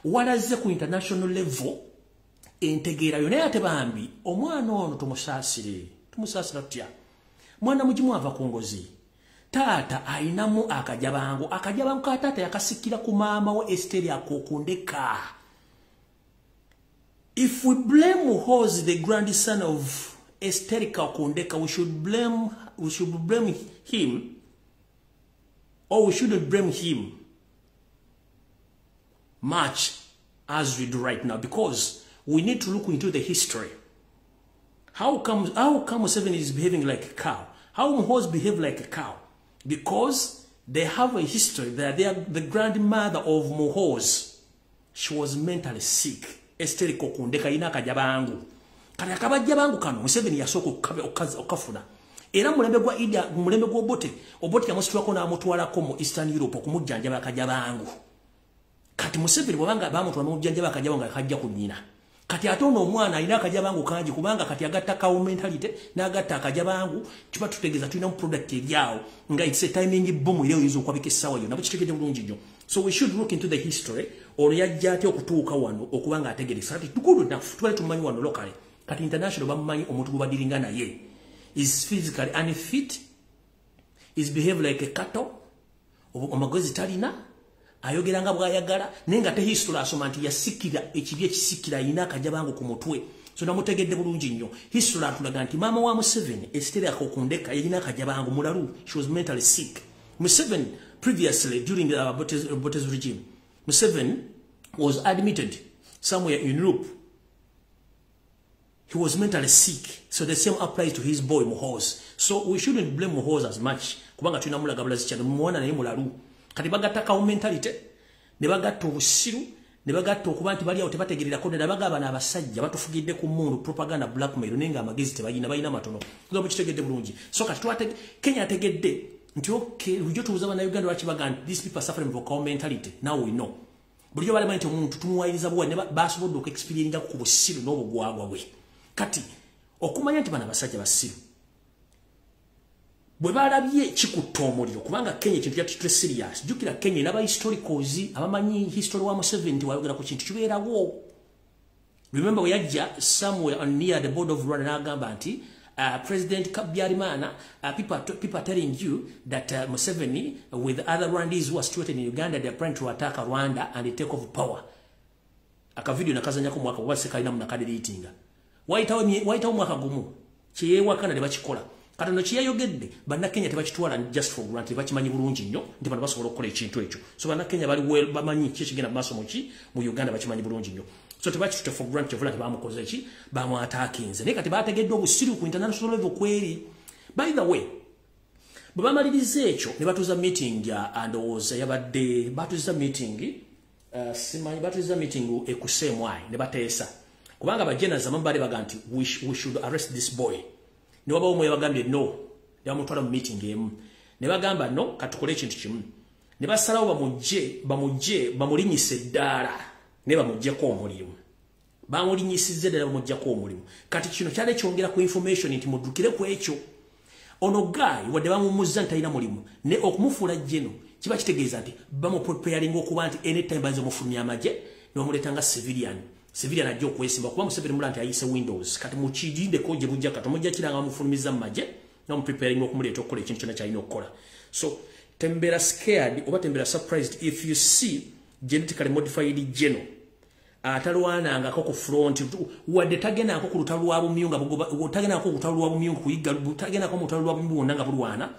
walaze ku international level entegeerayo naye ate bambi omwana ono tumusaasire tumusaasira tutya? Mwana mugimu ava ku ngozi taata ayinamu akajabangu akajabangu ka taata yakasikira ku maama we esteri akokundeka if we blame hos the grandson of esteri kakundeka we should blame, we should blame him or we shouldn't blame him much as we do right now because we need to look into the history. How come how come seven is behaving like a cow? How Mohos behave like a cow because they have a history that they are the grandmother of Mohos. She was mentally sick. Esteri kokundeka ina akajabangu. Kati akabajabangu kano Museveni yasooka okafuna. Era mulembe gwa Ida mulembe gwa Obote Obote yamusitulako n'amutwalako mu Eastern Europe okumujjanjaba akajabangu. Kati Museveni bwabanga bamutwala mu mujjanjaba akajabangu akajja ku nnyina. Kati ate ono omwana alina akajabangu kangi kubanga kati agatta kawo mentality n'agatta akajabangu kiba tutegeeza tulina mu product eryawo nga its a timing bomu era oyinza okwabika essaawa yonna bukitegedde bulungi nnyo. So we should look into the history ono yajja atya okutuuka wano okuba nga ategeresa kati good enough tubale tumanyi wano locally kati international bamumanyi omuntu gwe badiringa naye. Is physically unfit is behave like a cattle omagezi talina ayogera nga bwayagala naye nga tehistory asoma nti yasikira ekibi ekisikira ayina kajabango ku mutwe. So namutegedde bulungi nnyo. History atulaga nti maama wa museveni esiteri akokundeka yalina kajabango mulalu she was mentally sick. Museveni previously during the uh, Botes, uh, regime museveni was admitted somewhere in europe. He was mentally sick. So the same applies to his boy muhoz so we shouldn't blame muhoz as much. Kubanga tulina mulagabulazi muona na naye mulalu kati bagatta kawo mentality ne bagatta obusiru ne bagatta okuba nti bali awo tebategererako ddala bagaba bano abasajja batufugidde ku mundu propaganda blackmail naye nga amagezi tebalina balina matono. Nga bukitegedde bulungi. So kati twate kenya ategedde nti okay bulijjo tubuuza bannayuganda lwaki baga nti these people suffering from mentality now we know. Bulijjo balema nti omuntu tumuwayiriza buwa ne basobodde okuexperienga ku busiru n'obugwagwa bwe. Kati okumanya nti bano abasajja basiru bwe balabye kikutta omuliro kubanga kenya ekintu kyatitule serious jjukira kenya naba historicals abamanyi history wa museveni wayogera ku kintu kibeerawo. Remember weyajja somewhere near the board of rwanda n'agamba nti uh, president kabyarimana uh, people, people are telling you that uh, museveni with other rwandese who are situated in uganda they are planning to attack rwanda and they take over power. Akavidiyo nakazanyako mwaka bwase kalina munakadiriitinga wayitawo mwaka gumu kyeyewakana ne bakikola katono kiyayogedde bannakenya tebakitwala just for grant bakimanyi bulungi nnyo nti bano basobola okukola ekintu ekyo. So bannakenya bali bamanyi ki ekigenda mu maaso muki mu uganda bakimanyi bulungi nnyo. So tebakitute for grant kyovula tebamukoze ki? Bamwataakinze naye kati bategedde obusiru ku international level kweri by the way bwe bamaliriza ekyo ne batuuza meeting ndowooza yabadde batuuza meeting uh, simanyi batuuza meeting ekuseemwayi ne bateesa. Kubanga bajenaza mamu baali baga nti we should arrest this boy ne wabawo omwe bagambye no ne bamutwala mu meeting emu. Ne bagamba no katukole ekintu kimu. Ne basalawo bamugje bamugje bamulinyisa eddaala ne bamuggyeko omulimu. Bamulinyisizza eddala bamuggyako omulimu. Kati kino kyali kyongera ku information nti muddukire ku ekyo. Ono gayi wadde bamumuzza nti talina mulimu. Ne okumufuula jjeno kiba kitegeeza nti bamupreparinga okuba nti anytime banze omufulumya amagye ne bamuleeta nga civilian civilian ajja okwesimba kuba museveni mula nti ayise windows. Kati mukijindeko gye bujja kati omujja kiranga mufulumiza mumagye namupreparing okumuleeta okukola ekintu kyonna kyalina okukola. So tembera scared oba tembera surprised if you see genetically modified geno atalwanangako ku front. Wadde tagendako ku lutalo lwa bumyu nga tagendako ku lutalo lwa bumyu kuyiga tagendako mu lutalo lwa bumyu bwonna nga bulwana.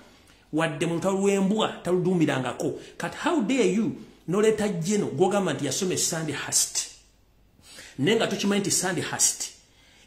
Wadde mu lutalo lw'embwa taluduumirangako kati how dare you noleeta geno gwogamba nti yasoma esande hast naye nga tokimanyi nti sandhurst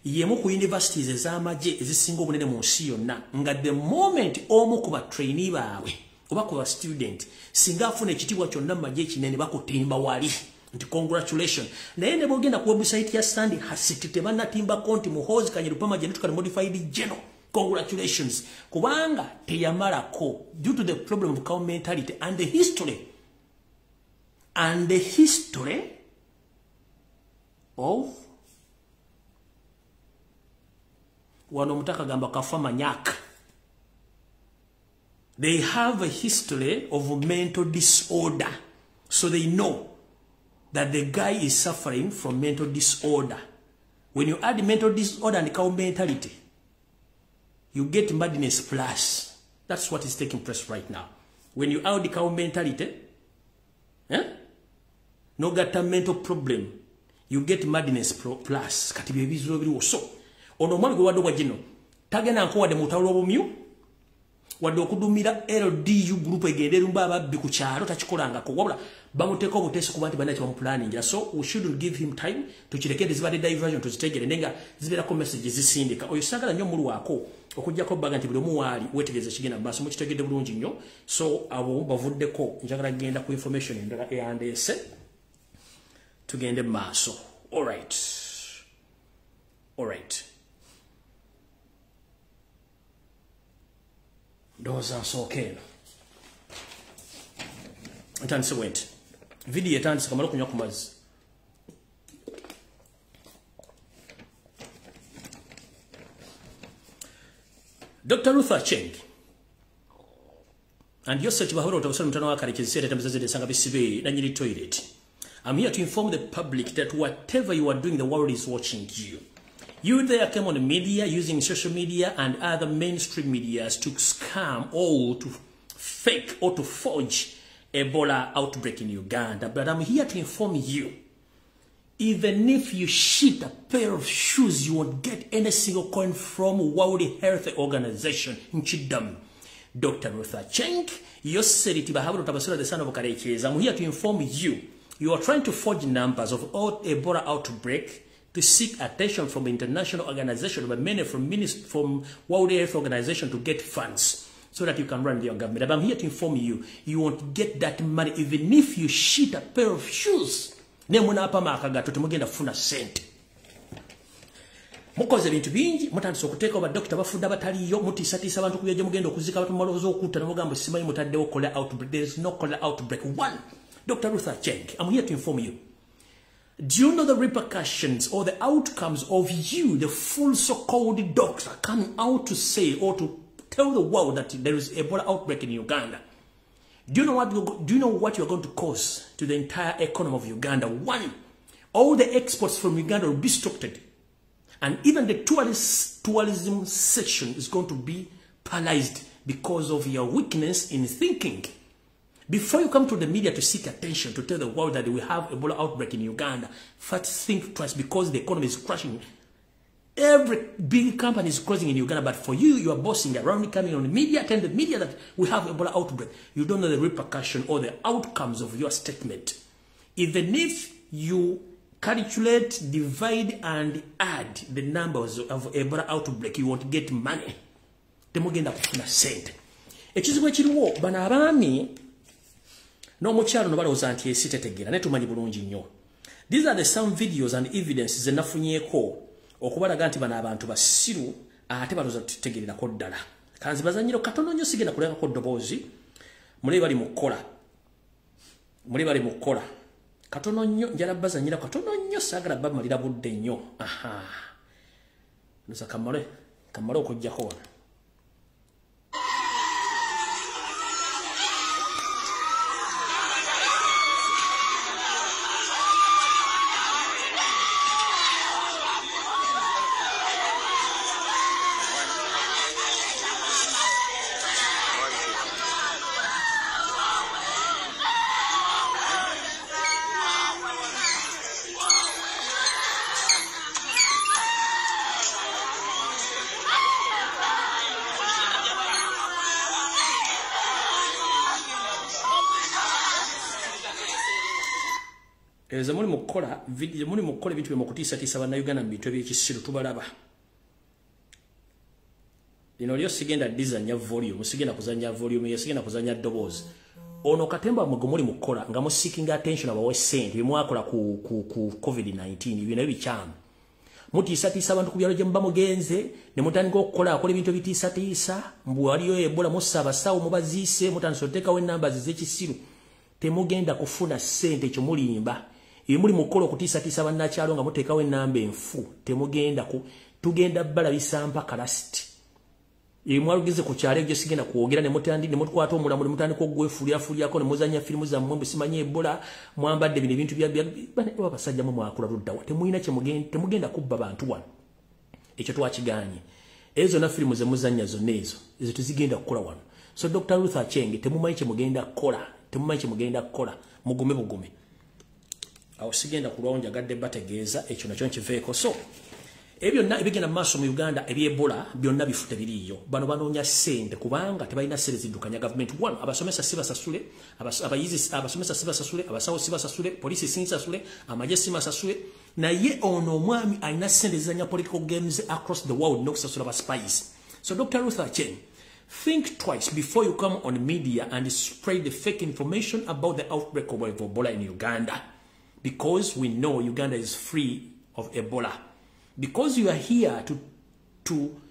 yemu ku universities ez'amagye ezisinga obunene mu nsi yonna nga the moment omu ku batraini baabwe oba ku bastudent singa afuna ekitiibwa kyonna mu magye ekinene bakutimba wali. Nti congratulation naye ne bogenda ku website ya sandhurst tebannatimbako nti muhozi kanyerupama genetically modified geno congratulations. Kubanga teyamalako due to the problem of cow mentality and the history. And the history of wano omutaka gamba kafa manyak they have a history of mental disorder so they know that the guy is suffering from mental disorder when you add mental disorder and cow mentality you get madness plus. That's what is taking place right now. When you add cow mentality, eh? no got a mental problem, you get madness plus. Kati byebizo biriwo. So, ono omwami gwe wadde wa gino, tagenda nkuwadde mutawula obumyu, wadde okudumira LDU group egende rumba ababbi ku kyalo takikolangako. Wabula bamuteeka obuteesi kuba nti banaki bamupulaningira. So we shouldn't give him time tukirekere zibadde diversion tuzitegere naye nga zibeerako message zisindika oyo sagala nnyo mulwako okugjako baga nti buli omu waali wetegereza kigenda mumaaso mukitegedde bulungi nnyo. So abo bavuddeko njagala genda ku information endala eyandeese tugende mu maaso allright allright ndowooza nsooka eno ntandise bwe nti vidiyo etandise kamala okunywa ku mazzi. Dr luther cheng and yose kibahobera otabasala mutano wakarekezi eretamizazede esanga bisibe nanyiri toilet i'm here to inform the public that whatever you are doing the world is watching you You there came on the media using social media and other mainstream medias to scam or to fake or to forge Ebola outbreak in Uganda. But I'm here to inform you, even if you shit a pair of shoes, you won't get any single coin from World Health Organization in Chidam. Dr. Ruther Cheng, Yoseriti Bahabro Tabasura, the son of Karekes. I'm here to inform you, you are trying to forge numbers of all Ebola outbreak to seek attention from international organizations, but many from, from World Health Organization to get funds so that you can run your government. But I'm here to inform you, you won't get that money even if you shit a pair of shoes. Nemuna apa makagato temugenda funa sente. mukoze ebintu bingi mutandise okuteeka badokita bafudde abataliyo mutiisatiisa abantu kubyajja mugenda okuzika abantu mumalowooza okutta nemugamba simanyi mutaddewo kola outbreak there is no kola outbreak one dr ruther cheng i'm here to inform you Do you know the repercussions or the outcomes of you, the full so-called doctor, coming out to say or to tell the world that there is Ebola outbreak in Uganda? Do you know what do you know what you're going to cause to the entire economy of Uganda? One, all the exports from Uganda will be stopped, and even the tourist, tourism section is going to be paralyzed because of your weakness in thinking. Before you come to the media to seek attention, to tell the world that we have Ebola outbreak in Uganda, first think twice because the economy is crashing. Every big company is closing in Uganda, but for you, you are bossing around, coming on the media, telling the media that we have Ebola outbreak. You don't know the repercussion or the outcomes of your statement. Even if you calculate, divide, and add the numbers of Ebola outbreak, you won't get money. Temugenda kufuna sente. Ekizibu ekiriwo bano abaami n'omukyalo no balowooza nti esi tetegeera naye tumanyi bulungi nnyo. These are the some videos and evidence ze nafunyeeko okubalaga nti bano abantu basiru ate balowooza tutegererako ddala. Kanzibazanyiro katono nnyo sigenda kulekako ddoboozi. Muli bali mu kukola muli bali mu kukola katono nnyo njala bazanyira katono nnyo saagala bamalira budde nnyo. Aha. Nza kamale kamale okujjako wano ezo muli mukola video muli mukola ebintu bye mukutiisa tiisa bannayuganda mu bintu ebyekisiru tubalaba. Lino lyo sigenda dizanya volume sigenda kuzanya volume yo sigenda kuzanya ddoboozi. Ono katemba mwe muli mukola nga musikinga attention abawe sente bimwakola ku, ku, ku covid-19 bino ebikyamu. Mutiisatiisa abantu ku byalo gye muba mugenze ne mutandika okukola akola ebintu ebitiisatiisa mbwe waliyo ebola mussa abasawo mubaziise mutandisa oteekawo enamba zezekisiru temugenda kufuna sente ekyo mulimba ye muli mukola okutiisatiisa bannakyalo nga muteekawo enamba enfu temugenda ku tugenda balabisa mpaka lasiti mwalugeze ku kyalo ebyo sigenda kwogera nemutandi nemukwata omulamu nemutandika okugwefulyafuliyako nemuzanya firimu zammwe mbesimanye ebola mwambadde bino ebintu byabasajja mwe mwakula luddawa temulina temugenda kubba bantu wano. Ekyo twakiganye. Ezo zonna firimu zemuzanya zonna ezo ezo tezigenda kukola wano. So dr ruth achenge temumanyi kyemugenda kukola temumanyi kyemugenda kukola mugume bugume awo sigenda kulwawo njagadde bategeeza ekyo nakyo nkiveeko. So ebyo byonna ebigenda maaso mu uganda ebyebola byonna bifu tebiriiyo. Bano banoonya ssente kubanga tebalina ssente ziddukanya gavumenti. One abasomesa si basasule abayizi abasomesa si basasule abasawo si basasule poliisi sinsasule amagye si masasule. Naye ono omwami alina ssente zizanya political games across the world n'okusasula baspies so dr ruth chen Think twice before you come on media and spread the fake information about the outbreak of Ebola in Uganda. Because we know Uganda is free of Ebola. Because you are here to, to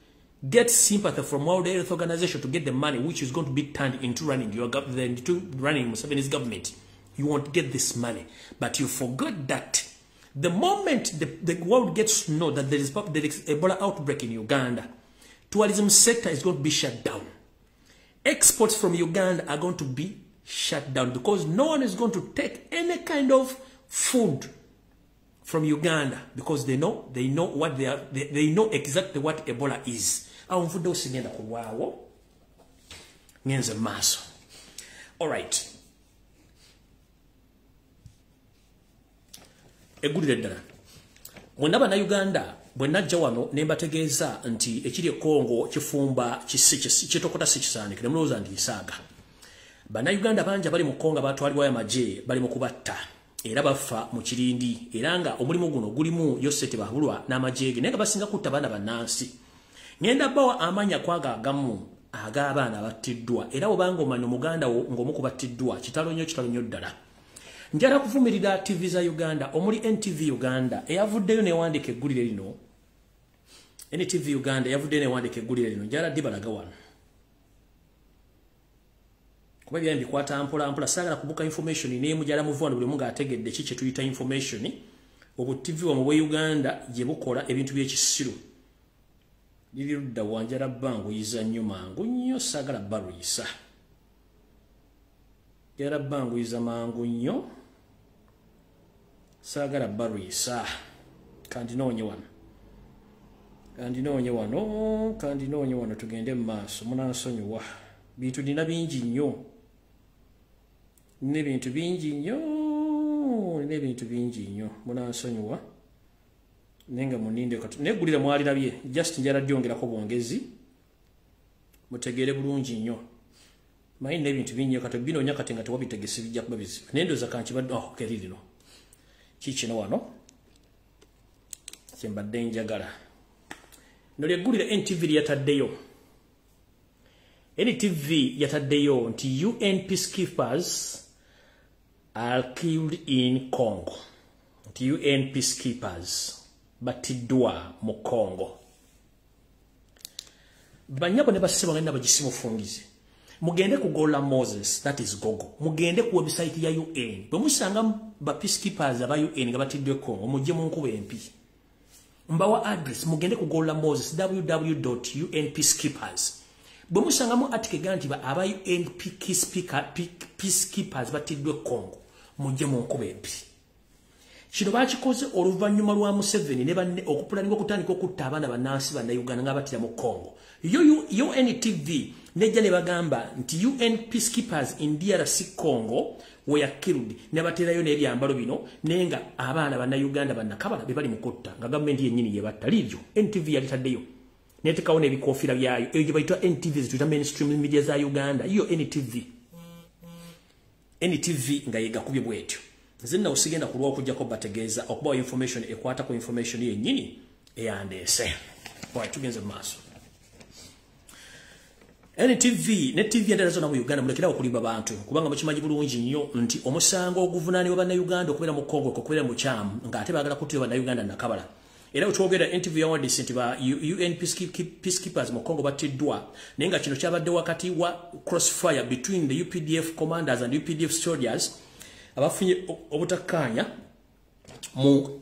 get sympathy from World Health Organization to get the money which is going to be turned into running your government, into running Museveni's government. You won't get this money. But you forgot that the moment the, the world gets to know that there is, there is Ebola outbreak in Uganda, tourism sector is going to be shut down. Exports from Uganda are going to be shut down because no one is going to take any kind of food from Uganda because they know they know what they are they, they know exactly what Ebola is. Awo nfudde osigenda kulwawo ngenze maaso. All right. Eggulire ddala. Mwenna bannayuganda bwe najja wano ne mbategeeza nti ekiri ekkongo kifumba kitokota si kisaanike ne mulowooza nti nsaaga bannayuganda bangi abali mu kkongo abatwalibwayo amagye bali mu kubatta era bafa mu kirindi era nga omulimu guno gulimu yosete bahulwa n'amagye ge naye nga basinga kutta baana bannansi ngenda bbawa amaanyi akwaga agamu ag'abaana abattiddwa era bwobanga omanya omuganda wo ng'omu kubattiddwa kitalo nnyo kitalo nnyo ddala. Njala kuvumirira tv za uganda omuli ntv uganda eyavuddeyo newandiika eggulire lino ntv uganda eyavuddeyo newandiika eggulire lino njala ddi balaga wano kuba byali bikwata mpola mpola saagala kubuka information neyemujala muvwano buli munga ategedde ki kye tuyita information? Obu tv wamwe bwe uganda gye bukola ebintu by'ekisiru liri ludda wanjala banguyiza nnyo mangu nnyo saagala baluyisa njala banguyiza mangu nnyo saagala balwisa kandinoonye wano. Kandinoonye wano kandinoonye wano tugende mu maaso munansonyiwa bintu nina bingi nnyo nina ebintu bingi nnyo nina ebintu bingi nnyo. Munansonyiwa naye nga muninde neggulira mwalirabye. Just njala dyongerako bwongezi mutegeere bulungi nnyo. Manyi nina ebintu bingi kati binoonya kati nga tewabitegese bijja kuba bizibu. Naye ndooza kankibadde oh, lino. Kikino wano kyembadde njagala. No lyeggulira ntv lyataddeyo ntv yataddeyo. Nti un peacekeepers are killed in congo. Nti un peacekeepers battiddwa mu congo. Banyabo ne bassebo ngenda bagisimufungize mugende ku gola moses that is gogo. Mugende ku website ya un bwe musanga ba peacekeepers aba un nga batiddwe congo mujje mu nkuba empi. Mbawa address mugende ku gola moses www un peacekeepers. Bwe musangamu article ga nti aba un peacekeepers batiddwe congo mujje mu nkuba empi. Kino bakikoze oluvannyuma lwa museveni ne banne okupulaninga okutandika okutta abaana bannansi bannayuganda nga battira mu congo. Untv nejja ne bagamba nti un peacekeepers in drc congo killed ne baterayo n'ebyambalo bino naye nga abaana bannayuganda bannakabala be bali mu kutta nga gavumenti yennyini yebatta liiryo ntv yalitaddeyo. Netekawo n'ebikofiira byayo eyo gye bayitwa ntv zituyita mainstream media za uganda yo ntv ntv nga yegakubye bwetyo. Nze nawe sigenda kulwa okujjako bategeeza okubawa information ekwata ku information yennyini eyandeese bwai tugenze maaso. Ntv ne tv endala zonna mu uganda mulekerawo okulimba bantu kubanga mukimanyi bulungi nnyo nti omusango oguvunaanibwa bannayuganda okubeera mu congo okubeera mu kyamu ng'ate baagala kuttira bannayuganda nakabala era wetwogera ntv yawandiise nti ba un peacekeepers mu congo battiddwa naye nga kino kyabadde wakati wa crossfire between the updf commanders and updf soldiers abafunye obutakkaanya mu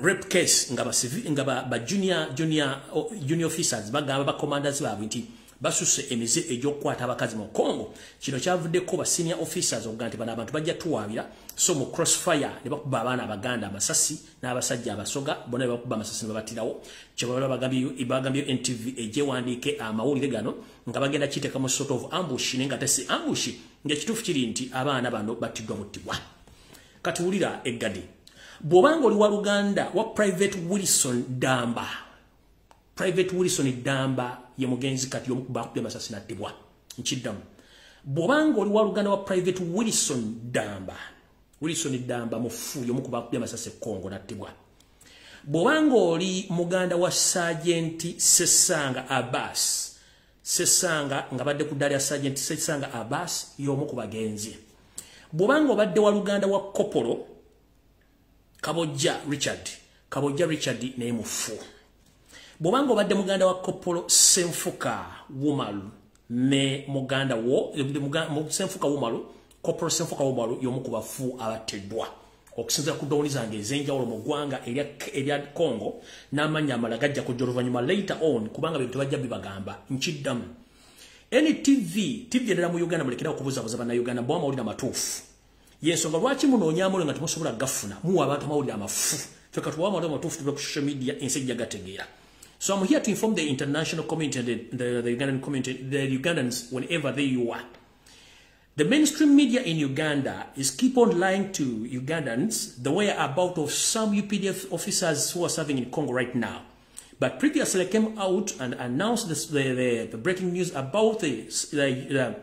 rep case nga ba, nga ba, junior, junior, junior officers bagamba ba commanders baabwe nti basuse emize egy'okukwata abakazi mu congo. Kino kyavuddeko ba senior officers okuga nti bano abantu bajja tuwaabira so mu crossfire ne bakuba abaana abaganda amasasi n'abasajja abasoga bonna ne bakuba amasasi ne babatirawo. Kyebagambye ntv egyewandiike amawulire gano nga bagenda kiteeka mu sort of ambush naye nga tesi ambush ngaekituufu kiri nti abaana bano battiddwa buttibwa kati wulira eggadi. Bw'obanga oli wa luganda wa private wilson damba private wilson damba ye mugenzi kati omukubakubya amasasi nattibwa nkiddamu. Bw'obanga oli wa luganda wa private wilson damba wilson damba mufu yomukubakubya amasasi ekongo nattibwa bw'obanga oli muganda wa sagenti sesanga abbas sesanga nga badde ku ddala ya sagenti sesanga abbas y'omu ku bagenzi. Bw'obanga obadde wa luganda wa kopolo kabojja richard kabojja richard naye mufu bw'obanga obadde muganda wa kopolo senfuka wumalu ne muganda wo senfuka wumalu kopolo senfuka wumalu y'omu ku bafu abatteddwa okusinzira ku dowuni zange ez'enjawulo mu ggwanga erya congo n'amannya amala gajja kujja oluvannyuma later on kubanga bintu bajja bibagamba. Nkiddamu. Ntv tv endala mu uganda mulekera okubuzabuza bannayuganda bwa amawulire amatuufu. Yensonga lwaki munoonya amawulire nga temusobola gafuna? Muwa abantu amawulire amafu. Ffe katuwa amawulire amatuufu tuba ku social media ensi ejja gategeera. So i'm here to inform the international community and the, the, the ugandan community the ugandans whenever they you are The mainstream media in Uganda is keep on lying to Ugandans the way about of some UPDF officers who are serving in Congo right now. But previously came out and announced this, the, the, the, breaking news about the, the,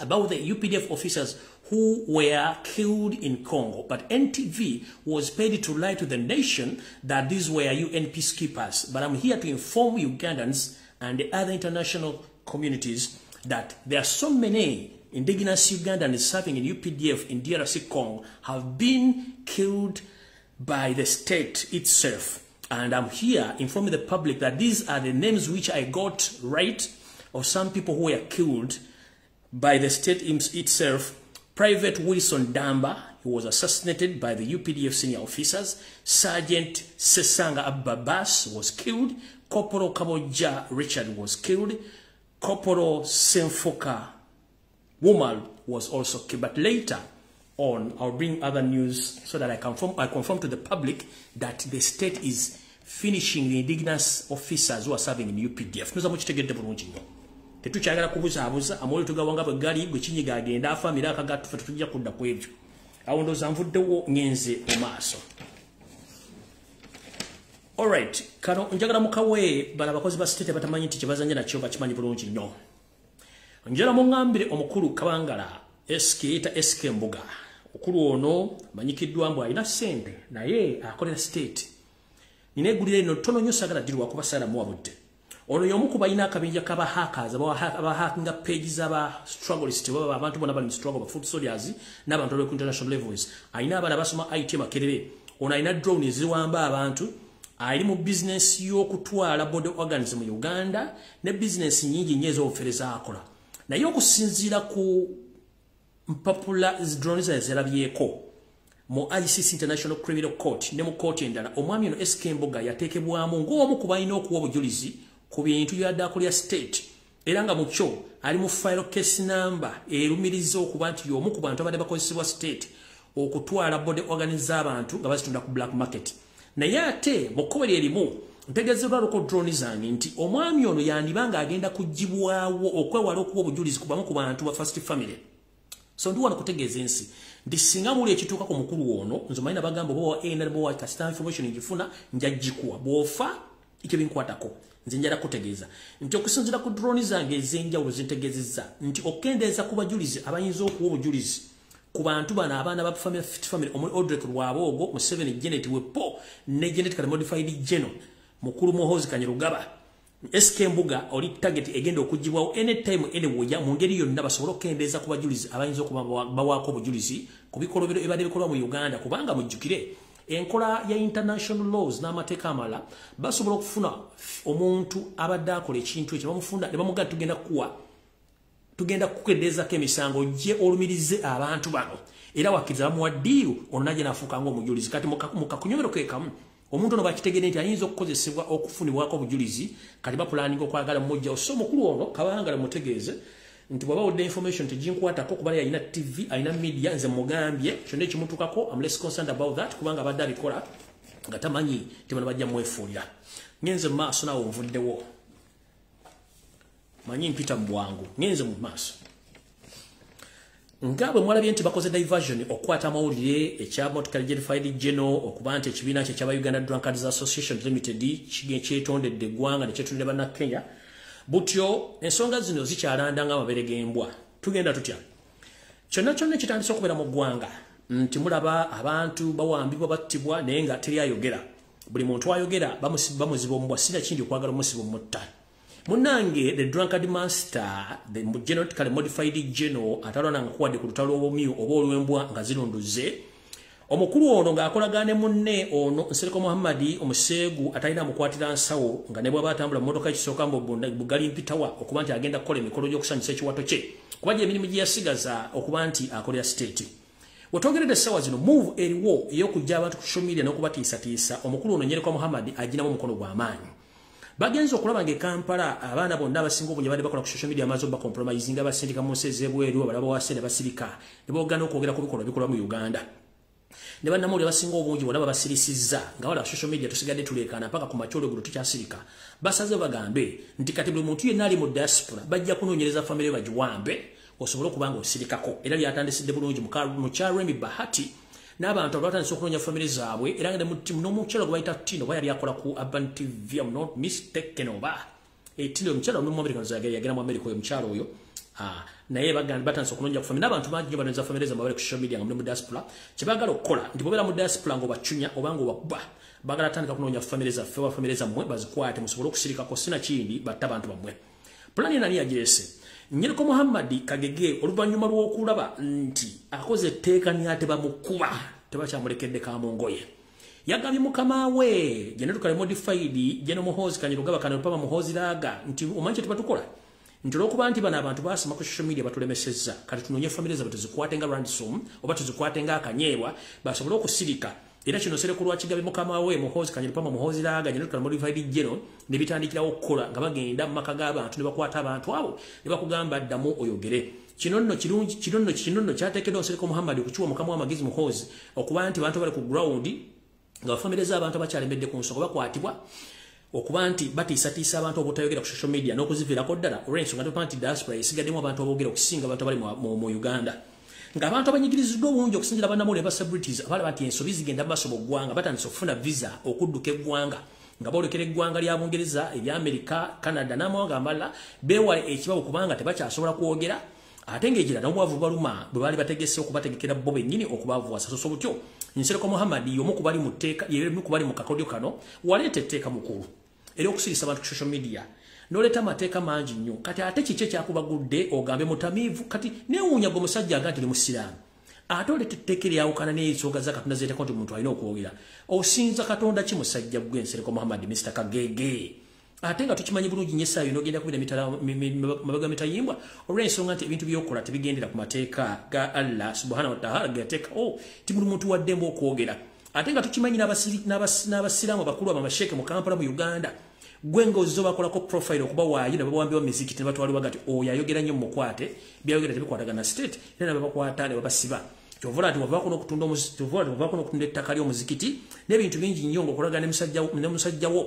about the UPDF officers who were killed in Congo. But NTV was paid to lie to the nation that these were UN peacekeepers. But I'm here to inform Ugandans and the other international communities that there are so many indigenous Ugandans serving in UPDF in DRC Congo have been killed by the state itself. And I'm here informing the public that these are the names which I got right of some people who were killed by the state itself. Private Wilson Damba, who was assassinated by the UPDF senior officers. Sergeant Sesanga Ababas was killed. Corporal Kaboja Richard was killed. Corporal Senfoka Womal was also killed. But later on, I'll bring other news so that I confirm, I confirm to the public that the state is finishing the indigenous officers who are serving in UPDF. Nuza muchitegedde bulungi nnyo. Tetukyagala kubuzaabuza amawulire tugawanga bwe gali gwe kinyiga agenda afamira akagatu ffe tetujja kudda ku ebyo. Awo ndowooza nvuddewo ngenze mu maaso. Alright, kano njagala mukawe bala abakozi ba state batamanyi nti kye bazanya nakyo bakimanyi bulungi nnyo. Njala muŋambire omukulu kabangala sk yita sk mbuga. Okulu ono manyikiddwa mbu alina ssente naye akolera state. Nina eggulire lino tono nnyo sagala ddirwa kuba sala muwabudde ono y'omu ku balina akabinja k'abahakers abahakinga page z'aba strugglist baba abantu bonna bali struggle food soldiers n'abantu abali ku international levels. Alina abaana basoma it makerere. Ono alina drone eziwamba abantu. Ali mu bizinesi y'okutwala body organs mu uganda ne bizinesi nyingi nnyo ez'obufereza akola naye okusinziira ku mpapula drone zaye zerabyeko mu ICC International Criminal Court ne mu kooti endala omwami ono SK Mboga yateekebwamu ng'omu ku balina okuwa obujulizi ku bintu byadde akolya state. Era nga mukyo ali mu file case number erumiriza okuba nti y'omu ku bantu abadde bakozesebwa state okutwala body organs z'abantu nga bazitunda ku black market. Naye ate mu kkobe lyerimu ntegezebwaloko drone zange nti omwami ono yandiba ng'agenda kugibwawo okwewala okuwa obujulizi kubamu ku bantu ba first family. So ndi wano kutegeeza ensi. Nti singa muli ekituuka ku mukulu ono nze omanyi nabagamba oba wa anr bowa kasita information ngifuna njagikuwa bw'ofa ekyo binkwatako. Nze njala kutegeeza. Nti okusinzira ku drone zange ez'enjawulo zintegeezezza. Nti okendeza ku bajulizi abayinza okuwa obujulizi ku bantu bano abaana ba family family. Omuli odrek lwaboogo museveni genet wepo ne genetically modified geno mukulu muhozi kanyerugaba sk mbuga oli target egenda okugibwawo anytime anywhere mu ngeri yonna basobole okukendeeza ku bajulizi abayinza okuba bawaako obujulizi ku bikolobero ebadde bikolwa mu uganda kubanga mujjukire. Enkola ya international laws n'amateeka amala basobola okufuna omuntu abadde akola ekintu ekyo bamufunda ne bamugaa tugenda kukuwa tugenda kukendeezako emisango gye olumirize abantu bano. Era wakkiriza bamuwa ddiiru ono najje nafuuka ngaomujulizi kati mukakunyomero kekamu omuntu ono bakitegere nti ayinza okukozesebwa okufunibwako obujulizi kati bapulaninga okwagala mumujjawo so omukulu ono kabangala mutegeeze nti bwaba wodde information teginkwatako kuba yalina tv alina media nze mugambye kyonna ekimutukako am less concerned about that kubanga abadde abikola nga tamanyi tibano bajja mwefuulira. Ngenze mumaaso naawe onvuddewo manyi mpita mu bwangu. Ngenze mu maaso nga bwe mwalabye nti bakoze diversion okukwata amawulire ekya motocal gerified general okuba nti ekibiina kye kyaba uganda drunkards association limited kyetondedde eggwanga nekyetondedde bannakenya butyo ensonga zino zikyalanda nga amabere g'embwa tugenda tutya? Kyonna kyonna ekitandise okubeera mu ggwanga nti mulaba abantu bawambibwa battibwa naye nga teri ayogera. Buli muntu ayogera bamuziba omubwa sina kindi okwagala omusiba omutta munange the drunkard master the genetically modified general atalwana nga kuwadde ku lutalo olwomyu oba olw'embwa nga zirunduze omukulu ono ng'akolagane munne ono nsereko muhammadi omuseegu atalina amukwatira nsawo nga ne bwaba atambula mumotoka ekisooka bugali mpitawa okuba nti agenda kukola emikolo gy'okusanyusa ekiwato kye. Kuba gye emirimu gye yasigaza okuba nti akolera state wetwogeredde essaawa zino move eriwo ey'okujja abantu ku social media n'okubatiisatiisa omukulu ono nyereko muhammadi aginamu omukono gw'amaanyi bagenze okulaba nga ekampala abaana bonna abasinga obungi badde bakola ku social media amaze obacompromisinga basindika mu nsi ez'ebweru abalaba wase ne basirika ne boogana okwogera ku bikolwa bikolwa mu uganda. Ne bannamawulire abasinga obungi bonna babasirisizza nga wala social media tusigadde tuleekaana mpaka ku makyolo gulo tukyasirika basaze bagambe nti kati buli muntu yenna ali mu diaspora bajja kunoonyereza famire bagiwambe osobole okuba nga osirikako. Era lyatandisidde bulungi mukyaremi bahati n'abantu abatandise okunoonya famire zaabwe era nga n'omukyala gwe bayita tino oba yali akola ku urban tv am not mistaken oba etino omukyala omu america yagenda mu america oyo omukyala oyo. Naye batandise okunoonya ku famire n'abantu bangi nyo banooza famire zaabwe bali ku social media nga muli mu diaspora kye baagala okukola nti bobeera mu diaspora ng'obacunya oba ng'obakuba baagala tandika kunoonya famire zaffe oba famire zammwe bazikwate musobole okusirikako sina kindi batte abantu bammwe. Pulani enani yagirese nyeriko muhammadi kagege oluvannyuma lw'okulaba nti akoze etteeka nyate bamukuba tebakyamulekedde kamungoye yagambye mukama we genetukale modified geno muhozi kanyirugaba kano pama muhozi laga nti omanyi tebatukola nti olwokuba nti bano abantu basoma ku social media batulemesezza kati tunonye famire zabe tuzikwate nga ransom oba tuzikwate nga akanyeebwa basobole okusirika era kino sere kulwa kigabe mukama we muhozi kanyiri pama muhozi laga nyine tukala modified geno ne bitandikirawo okukola nga bagenda mu maka g'abantu ne bakwata abantu abo ne bakugamba ddamu oyogere. Kino nno kirungi kino nno kino nno kyateekeddwa osereko muhammadi okukiwa mukama w'amagezi muhozi okuba nti abantu bali ku ground nga bafamire z'abantu abakyalemedde ku nsonga bakwatibwa okuba nti batiisatiisa abantu obutayogera ku social media n'okuziviirako ddala olw'ensonga tupa nti diaspora esigaddemu abantu aboogera okusinga abantu abali mu uganda ng'abantu abanyigiriziddwa obulungi okusinzira bannamawulire ba celebrities abalaba nti ensobi zigenda mu ggwanga batandise okufuna visa okudduka eggwanga. Nga boolekera eggwanga lya bungereza eryamerika canada n'amawanga amalala beewale ekibabo kubanga tebakyasobola kwogera ate ng'ekira n'obwavu baluma bwe baali bategese okubategekera bo bennyini okubavu soso butyo. Nsereko muhammadi omu ku bali mu tteeka yemu ku bali mu kakodyo kano waleeta etteeka mukulu. Era okusirisa abantu social media noleeta amateeka mangi nnyo. Kati ate kiki ekyakubagudde ogambe mutamiivu? Kati neewuunya gwe musajja nga nti oli musiraamu. Ate oleeta etteeka eryawukana n'ensonga za katonda zeetako nti omuntu alina okwogera. Osinza katonda ki musajja gwe nsereko muhammadi mr kagege? Ate nga tukimanyi bulungi nyo essaayo nogenda kubira mabega mitayimbwa? Olw'ensonga nti ebintu byokola tebigendera ku mateeka ga allah subhanahu wataala geyateekawo ti buli muntu waddembe okwogera. Ate nga tukimanyi n'abasiraamu abakulu abamasheke mu kampala mu uganda gwe ngaozizo bakolako profile okuba waayo ne babawambibwa mizikiti ne batwalibwa gati oyo ayogera nnyo mumukwate byayogera tebikwatagana state era ne babakwata ne babasiba. Kyovula nti wavaako n'okutunda ettaka ly'omuzikiti n'ebintu bingi nnyo ngaokolagana ne musajjawo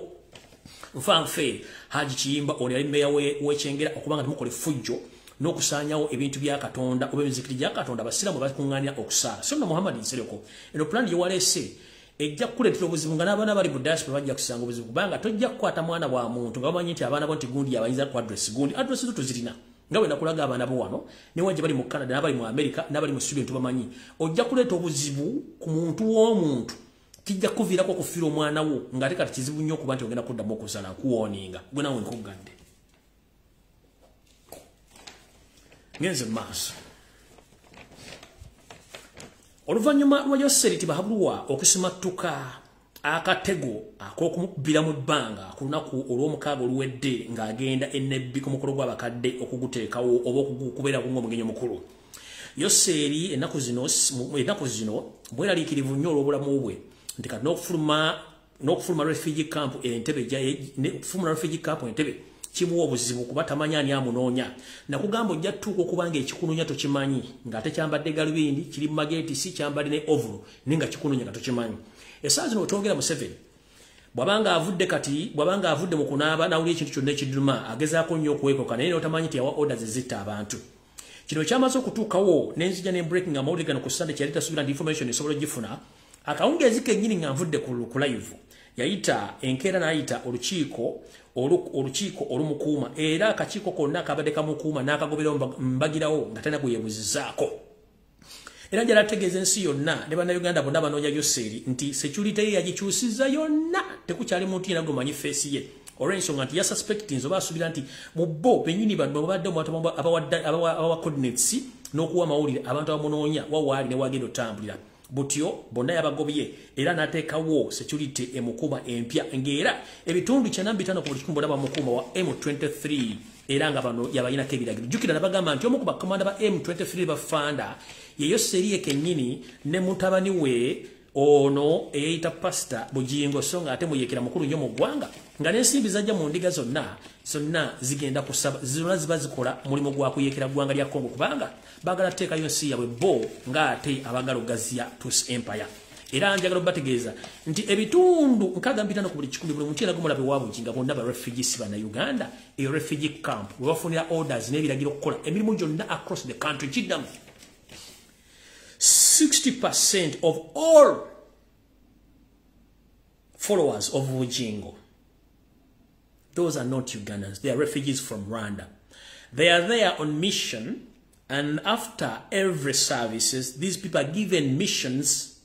nfanfe haji kiyimba ono yali meya wekyengera okuba nga temukole fujjo n'okusaanyawo ebintu bya katonda oba emizikiti gya katonda abasiraamu bakuŋŋaanira okusaala so nno muhammad nsereko eno pulani gyewaleese ejja kukuleetera obuzibu nga n'abaana bali mu diaspora bajja kusanga obuzibu kubanga tojja kukwata mwana wa muntu nga bamanyi nti abaana bo nti gundi abayinza ku adresi gundi adresi zo tuzirina nga bwe nakulaga abaana bo wano newajja bali mu canada n'abali mu america n'abali mu student bamanyi ojja kuleeta obuzibu ku muntu w'omuntu kijja kuviirako okufiira omwana wo ng'ate kati kizibu nnyo okuba nti ogenda kuddamu okusala nkuwooninga. Gwe nawe nkuggadde ngenze mu maaso oluvannyuma lwa yoseriti bahabulwa okusimattuka akatego ak'okumukubira mu bbanga ku lunaku olw'omukaaga oluwedde ng'agenda enebbi ku mukolo gw'abakadde okuguteekawo oba okukubeera kunga omugenyi omukulu. Yoseeri ennaku zino bweraliikirivu nnyo olw'obulamu bwe nti kati n'okufuluma n'okufuluma refugee camp entebe okufuluma refugee camp entebe kimuwa obuzibu kuba tamanya ani amunoonya. Nakugamba ojja tuuka okuba nga ekikununya tokimanyi ng'ate kyambadde galubindi kiri mu mageti si kyambadde ne ovulu naye nga kikununya nga tokimanyi. Esaawa zino wetwogera museveni bwabanga avudde kati bwabanga avudde mu kunaaba nawulira ekintu kyonna ekiduma agezaako nnyo okwekoka naye notamanyi nti yawa orders zitta abantu. Kino kyamaze okutuukawo nenzija ne breaking amawulire gano ku sande kyali tasubira nti information esobola ogifuna akawungeezi kennyini nga nvudde ku live. Yayita enkeera n'ayita olukiiko olukiiko olumukuuma era akakiiko konna kabadde kamukuuma n'akagoberawo mbagirawo nga talina gweyebuzizaako era njala ategeeza ensi yonna ne bannayuganda bonna banoonya yoseeri nti security ye yagikyusiza yonna. Tekukyali muntu yena gomanyi feesi ye. Olwensonga nti yasuspectins oba asuubira nti mu bo benyini bano babadde abawa coordinates n'okuwa amawulire abantu abamunoonya wawaali newagenda otambulira butyo bonna yabagobye era n'ateekawo security emukuuma empya ng'era ebitundu kyana bitano ku buli kikumi bonna bamukuuma wa m23 era nga bano yabayinako ebiragiro. Jjukira nabagamba nti omu ku bakomanda ba m23 bafanda yeyo seriye kennyini ne mutabani we ono eyeyita pasita bugingo so nga ate muyekera mukulu nnyo mu ggwanga nga n'ensimbi zajja mu ndiga zonna zonna zigenda kusaba zonna ziba zikola mulimu gwa kuyekera ggwanga lya kongo kubanga baagala teekayo nsi yabwe bo ng'ate abagala ogaziya tus empire. Era njagala obategeeza nti ebitundu nkaaga mpitano ku buli kikumi buli muntu yenagomulabe wa buginga bonna ba refugees bannayuganda eyo refugee camp we bafunira orders n'ebiragiro okukola emirimu gyonna across the country kiddamu 60% of all followers of Ujingo, those are not Ugandans. They are refugees from Rwanda. They are there on mission, and after every services, these people are given missions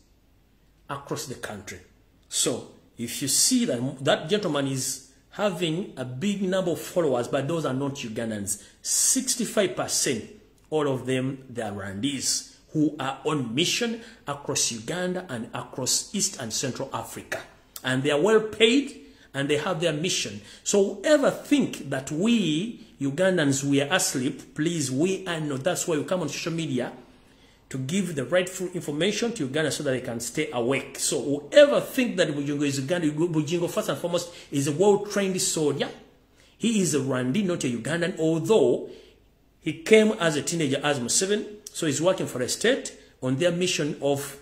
across the country. So, if you see that that gentleman is having a big number of followers, but those are not Ugandans, 65%, all of them, they are Rwandese who are on mission across Uganda and across East and Central Africa. And they are well paid and they have their mission. So whoever think that we Ugandans, we are asleep, please, we are not. That's why we come on social media to give the rightful information to Uganda so that they can stay awake. So whoever think that Bujingo is Uganda, Bujingo first and foremost is a well-trained soldier. He is a Rwandi, not a Ugandan, although he came as a teenager as Museveni, so he's working for a state on their mission of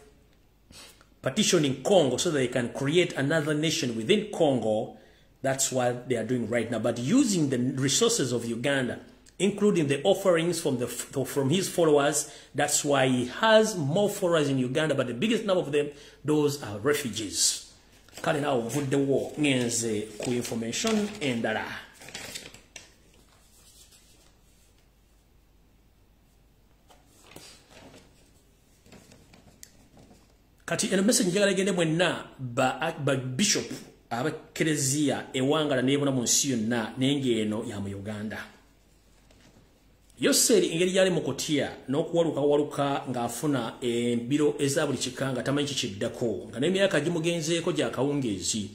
partitioning Congo so that they can create another nation within Congo. That's what they are doing right now. But using the resources of Uganda, including the offerings from, the, from his followers, that's why he has more followers in Uganda. But the biggest number of them, those are refugees. kale naawe ovuddewo ngenze ku information endala kati eno message njagala egende mwenna ba, ba abakereziya ewangala nebona mu nsi yonna naye ngaeno ya mu uganda. Yoseri engeri gyali mu kutya n'okuwalukawaluka ng'afuna embiro eza buli kika nga tamanyi kikiddako nga n'emyaka gimugenzeeko gyakawungeezi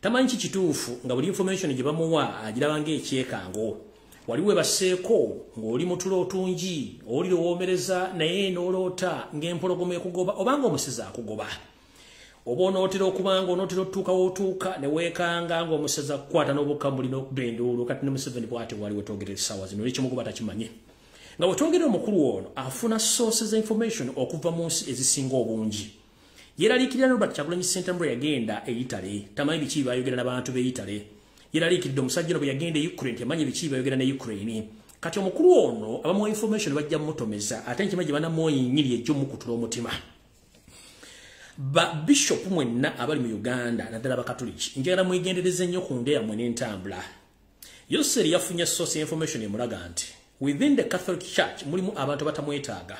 tamanyi ki kituufu nga buli information gye bamuwa agiraba ng'ekyekango wali webaseeko ng'oli mutulo otungi owulire owoomereza naye n'oloota ng'empologoma ekugoba obanga omusezi akugoba. Oba onootera okuba nga onootera otutuuka wootuuka ne weekanga ng'omusezi akukwata n'obukka mulina okuba enduulu kati ne museveni bw'ate wali wetwogerera essaawa zino olwekimugoba takimanyi nga wetwogerera omukulu ono afuna sources information okuva mu nsi ezisinga obungi. Yeraliikirira robert kyagulanyi sentambula yagenda e itale tamanyi biki bayogera n'abantu b'e itale yeraliikiridde omusajja no bwe yagenda e ukraine teyamanyi biki bayogera ne ukraine. Kati omukulu ono abamuwa information bajja mutomeza ate nkimanyi gye banamuoyinyiri ejjo mukutula omutima. Ba bishop mwenna abali mu uganda naddala bakatuliki njagala mwegendereza ennyo ku nde yammwe n'entambula yoseri yafunye source information emulaga nti within the catholic church mulimu abantu batamwetaaga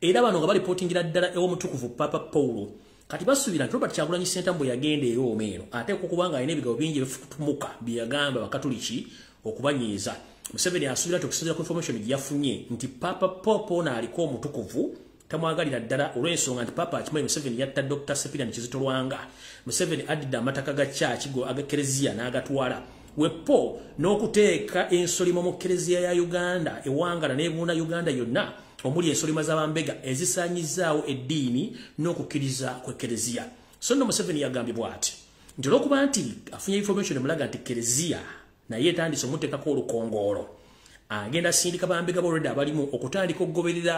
era bano nga balipootingira ddala ew'omutukuvu papa paulo kati basuubira nti robert kyagulanyi sentambwe yagenda eri omeero ateeka okuba nga alina ebigabo bingi ebifutumuka bye yagamba bakatuliki okubanyiiza. Museveni asuubira nti okusinzira ku information gye yafunye nti papa popo ono aliko omutukuvu tamwagalira ddala olw'ensonga nti papa akimanyi museveni yatta dr sepirian kizito lwanga museveni addidde amataka ga kyaki go agakereziya n'agatwala. Wepo n'okuteeka ensolimo mu kereziya ya uganda ewangala n'ebuuna uganda yonna omuli ensolima z'abambega ezisaanyizaawo eddiini n'okukkiriza kwekereziya so nno museveni yagambibwa bw'ati nti olw'okuba nti afunye information emulaga nti kereziya naye etandise omuteekako olukongoolo agenda asindika bambega bolwedde abalimu okutandika okugoberera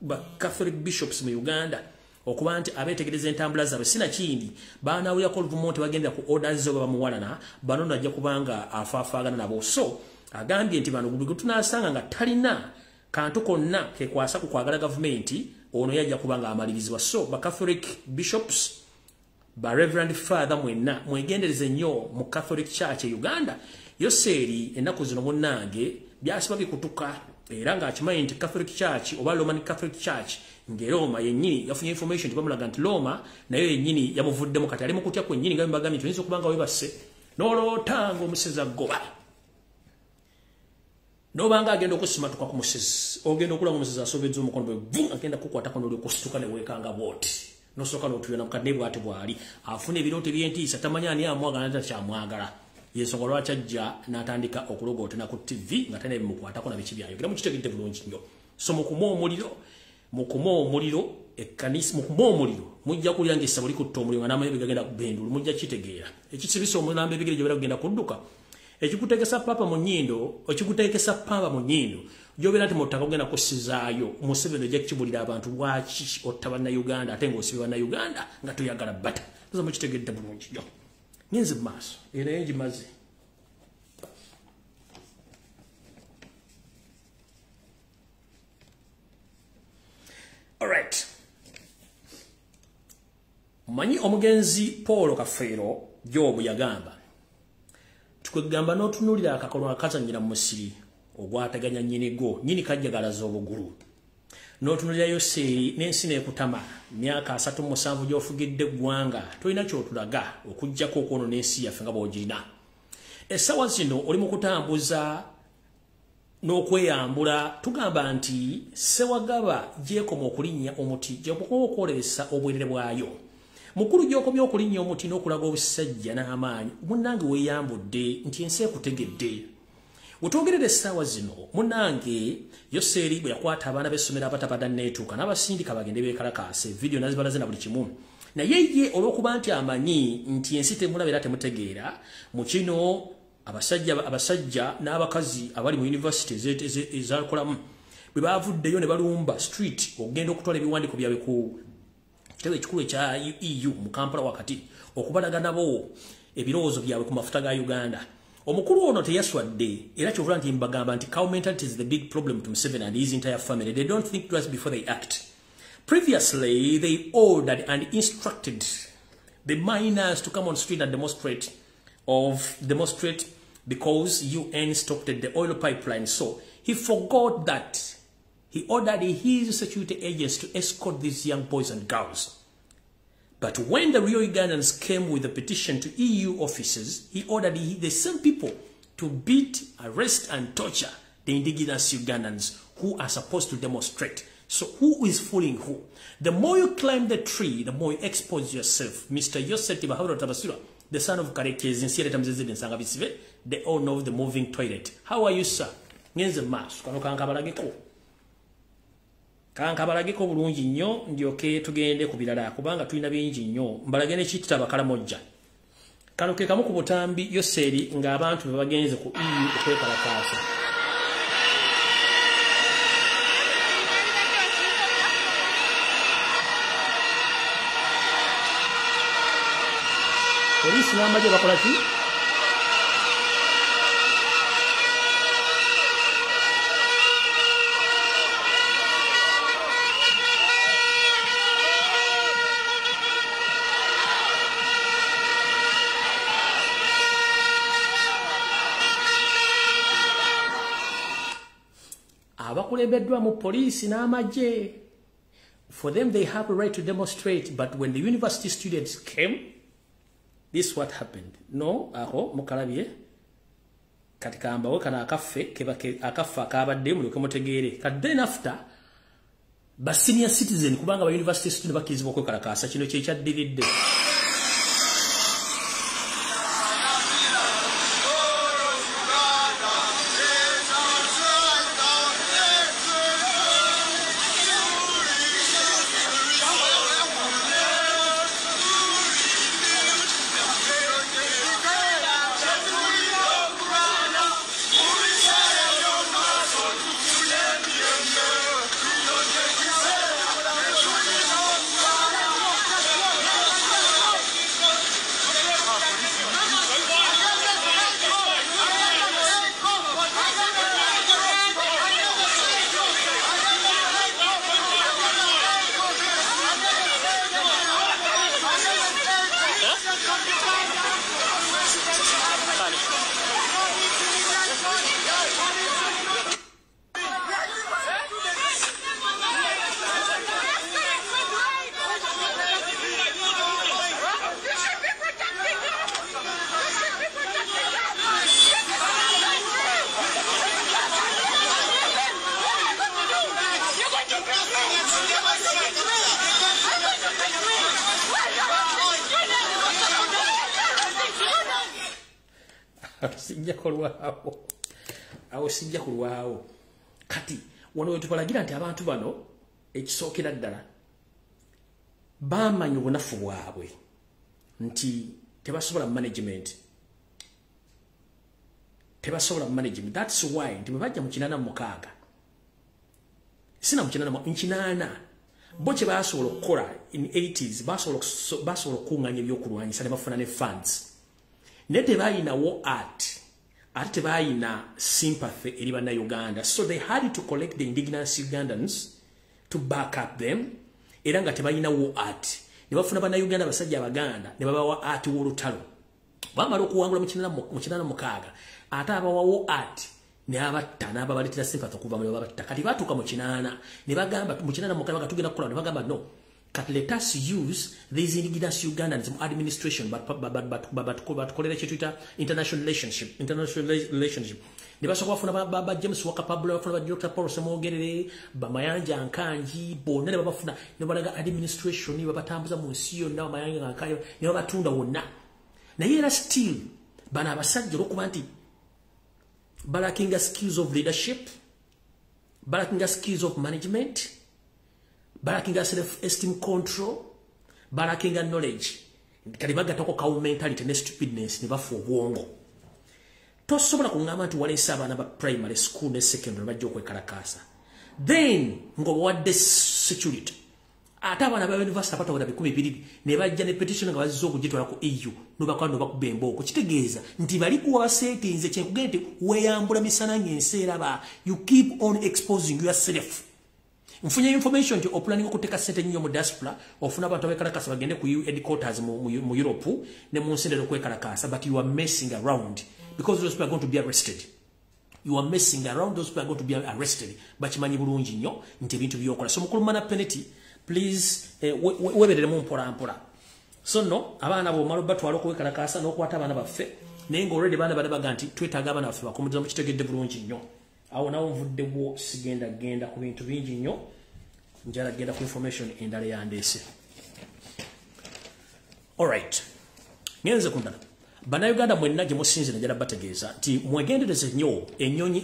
bacatholic bishops mu uganda okuba nti abeetegereza entambula zaabwe. Sinakindi baanawulyako oluvumu nti bagenda ku orders oba bamuwalana bano najja kubanga afaafaagana nabo. So agambye nti bano buli gwetunasanga nga talina kantu konna kekwasa ku kwagala gavumenti ono yajja kuba nga amalirizibwa. So bacatholic bishops ba reverend father mwenna mwegendereze nnyo mu catholic church e uganda. Yoseeri ennaku zino munnange byasiba bikutuka era ng'akimanyi nti catholic church oba roman catholic church ng'eroma yennyini yafunye information nti bamulaga nti roma naye yennyini yamuvuddemu. Kati ali mu kutya kwennyini nga bembagambye nti oyinza okuba nga webase n'olootanga omusezi aggoba nobanga agenda okusimatuka ku musezi ogenda okulanga omusezi asobedza omukono bwe vu agenda kukwatako noliokusituka neweekanga bwoti. Nosooka notuyona mukadde bwati bwali. Afuna ebirooto ebyentiisa tamanya ani amwagala natakyamwagala yensonga lwaki ajja n'atandika okulogootana ku tv nga tana ebimukwatako nabiki byayogera. Mukitegedde bulungi nnyo. So mukuma omuliro mukuma omuliro ekkanisa mukuma omuliro mujja kulya ngaessabo likutta omuliro nga namanyi bigagenda kubendulu mujja kitegeera. Ekisibisa omulamba ebigere gyobera kugenda kudduka ekikutegesa papa mu nnyindo ekikutegesa pamba mu nnyindo gyobeera nti muttaka kugenda kussizaayo museveni ojja kukibulira abantu lwaki otta bannayuganda ate ngaosibe bannayuganda nga toyagala bata oza mukitegedde bulungi nnyo. Ngenze mumaaso eyo naye ngimaze. Alright manyi omugenzi paul kafeero jobu yagamba tukwegamba n'otunuulira akakolwa akazanyira mu musiri ogwateganya nyinigo nyini kajjagalaza obugulu. N'otunuulira yoseeri n'ensi neekutama myaka asatu musanvu gy'ofugidde eggwanga tolina kyotulaga okugjako okwono n'ensi yaffe nga bw'ogirina. Essaawa zino oli mu kutambuza n'okweyambula tugamba nti sewagaba gyekoma okulinnya omuti gyekoma okwolesa obwerere bwayo mukulu gy'okomya okulinnya omuti n'okulaga obusajja n'amaanyi munnange weeyambudde nti ensi ekutegedde. Wetwogerera essaawa zino munnange yoseeri bwe yakwata abaana b'essomero abatabadda neetuuka n'abasindika bagende beekalakaase vidiyo nazibalaze na buli kimu. Naye ye olw'okuba nti amanyi nti ensi temulaba era temutegeera mu kino abasajja abasajja n'abakazi abali mu yunivasite ezakolamu bwe bavuddeyo ne balumba street okugenda okutwala ebiwandiiko byabwe ku kitebe ekikulu ekya eu mu kampala wakati okubalaga nabo ebirowoozo byabwe ku mafuta ga uganda. Omukulu ono teyaswadde era kyovula nti mbagamba nti cow is the big problem to Museveni and his entire family. They don't think twice before they act. Previously they ordered and instructed the miners to come on street and demonstrate of demonstrate because UN stopped the oil pipeline. So he forgot that he ordered his security agents to escort these young boys and girls. But when the real Ugandans came with a petition to EU offices, he ordered the same people to beat, arrest, and torture the indigenous Ugandans who are supposed to demonstrate. So who is fooling who? The more you climb the tree, the more you expose yourself. Mr. Yosef Tibaharo Tabasura, the son of Karekezi and Sierra Sangabisive, they all know the moving toilet. How are you, sir? Kankabalageko bulungi nnyo ndyoke tugende ku birala kubanga tulina bingi nnyo mbalage ne kitaba kalamojja. Kano ke kamu ku butambi Yoseri ng'abantu be bagenze ku EU okwekalakaasa. Polisi n'amagye bakola ki? Abakulembeddwa mu poliisi n'amagye. For them they have a right to demonstrate but when the university students came this what happened. No aho mukalabye kati kambawe kana akaffe akaffe akabadde mulyoke mutegeere. Kati then after ba senior citizen kubanga ba university student bakirizibwa okwekalakaasa kino kyekyaddiridde sijja kulwawo awo sijja kulwawo kati wano wetubalagira nti abantu bano ekisookera ddala bamanyi obunafu bwabwe nti tebasobola management. Tebasobola management. Thats why nti bwe bajja mu kinaana mukaaga sina mu kinaana nkinaana bo kye basobola okukola in 80s basobola okukuŋŋanya ebyokulwanyisa ne bafuna ne funds. Naye tebayinawo art ate tebayina sympathy eri bannayuganda. So they had to collect the indigenous ugandans to back up them. Era nga tebayinawo art. Ne bafuna bannayuganda abasajja abaganda ne babawa art w'olutalo. Bamala okuwangula mu kinana mukaaga. Ate abawawo art ne abatta n'ababaletera sympathy okuva mu babatta. Kati batuuka mu kinaana ne bagamba mu kinaana mukaaga tugenda kukola ne bagamba no let us use these indigenous Ugandans administration, but but but but but but call it a international relationship, international relationship. Ne basoka bafuna ba, ba, ba James Walker Pablo bafuna ba Dr. Paul Samogerere ba Mayanja Nkanji bonna ne babafuna ne balaga administration ne babatambuza mu nsi yonna Mayanja Nkanji ne babatunda wonna naye era still bana abasajja okuba nti balakinga skills of leadership balakinga skills of management balakinga self-esteem control balakinga knowledge. Kati bagatako kawo mentality ne stupidness ne bafa obwongo. Tosobola kuŋŋamba nti waleese abaana ba primary school ne secondary bajja okwekalakaasa. Then ng'obawadde security ate abaana ba university abatawera bikumi bibiri ne bajja ne petition nga bazizza okugitwala ku eu nobakola nobakuba embooko kitegeeza nti bali kuwa basetinze kyenkugende nti weeyambula misana ng'ensi eraba you keep on exposing yourself nfunye information nti opulaninga okuteeka sente nnyo mu diaspora ofuna abantu abekalakasa bagende ku headquarters mu europe ne mu nsi endala okwekalakasa but you are messing around because those people are going to be arrested. You are messing around those people are going to be arrested. Bakimanyi bulungi nnyo nti ebintu byokola. So mukulumana penalty please eh, webereremu mpolampola so no abaana bomala batwala okwekalakasa n'okwata abaana baffe naye nga olredi baana bana baga nti twetaaga abaana baffe bakomuliza mukitegedde bulungi nnyo. Awo nawo nvuddewo sigenda genda ku bintu bingi nnyo njala genda ku information endala yandeese alright ngenze ku ndala. Bannayuganda mwenna gye musinzira njala bategeeza nti mwegendereze nnyo ennyonyi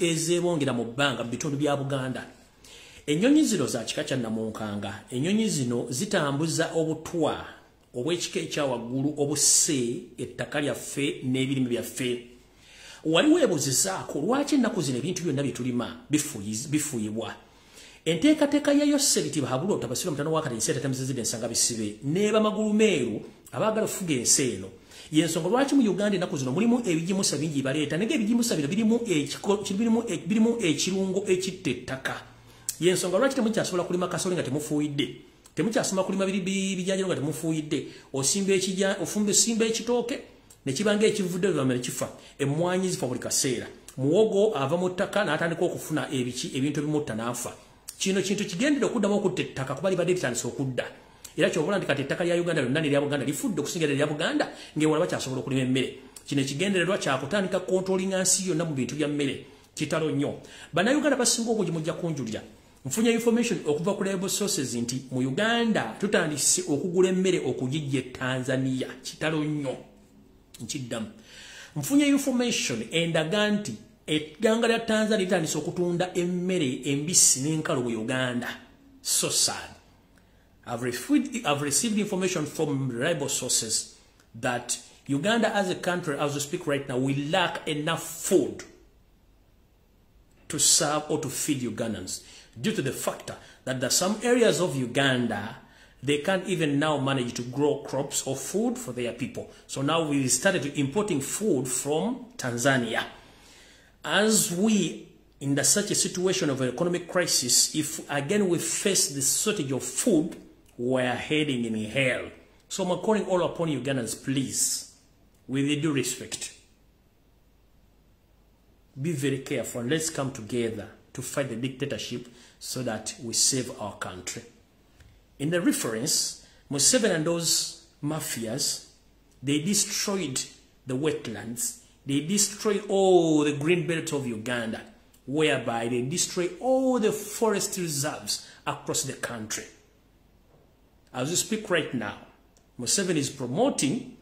ezeebongera mu bbanga mu bitundu bya buganda. Ennyonyi zino za kika kya namunkanga ennyonyi zino zitambuza obutwa obw'ekika ekyawaggulu obuse ettaka lyaffe n'ebirime byaffe. Waliwo ebuzizaako lwaki ennaku zino ebintu byonna bye tulima bifuuyibwa enteekateeka ya yosebiti bahabula otabasira mutano wakati nsi etatamizizidde ensanga bisibe neeba magulu meeru abaagala okufuga ensi eno. Yensonga lwaki mu uganda ennaku zino mulimu ebijimusa bingi baleeta? Naye ebijimusa bino birimu ekirungo ekitta ettaka. Yensonga lwaki temukyasobola kulima kasole nga temufuuyidde? Temukyasoma kulima bijanjalo nga temufuuyidde? Osimba ekitooke nekibanga ekivudde luvamira kifa emmwanyi zifa buli kaseera. Muwogo ava mu ttaka n'atandika okufuna ebiki ebintu ebimutta n'afa kino kintu kigendera okuddamu okutta ettaka kuba libadde litandisa okudda. Era kyobola nti kati ettaka lya uganda lyonna nerya buganda lifudde okusinga erya buganda ngaewala bakyasobola okulima emmere. Kino ekigendererwa kyakutandika kontrolinga nsi yonna mu bintu bya mmere. Kitalo nnyo. Bannayuganda basinga obungi mujja kunjulira. Nfunye information okuva ku label sources nti mu uganda tutandise okugula emmere okugijja etanzania kitalo nnyo. Nkiddamu. Nfunye information endaga nti egganga lya tanzania litandise okutunda emmere embisi n'enkalu mu uganda. So sad. I've received, I've received information from reliable sources that Uganda as a country, as we speak right now, we lack enough food to serve or to feed Ugandans due to the factor that there are some areas of Uganda they can't even now manage to grow crops or food for their people. So now we started importing food from Tanzania as we in the such a situation of an economic crisis, if again we face the shortage of food, we are heading in hell. So I'm calling all upon Ugandans, please, with due respect, be very careful and let's come together to fight the dictatorship so that we save our country. In the reference, museven and those mafias, they destroyed the wetlands they destroy all the green belt of Uganda, whereby they destroy all the forest reserves across the country. As we speak right now, Museveni is promoting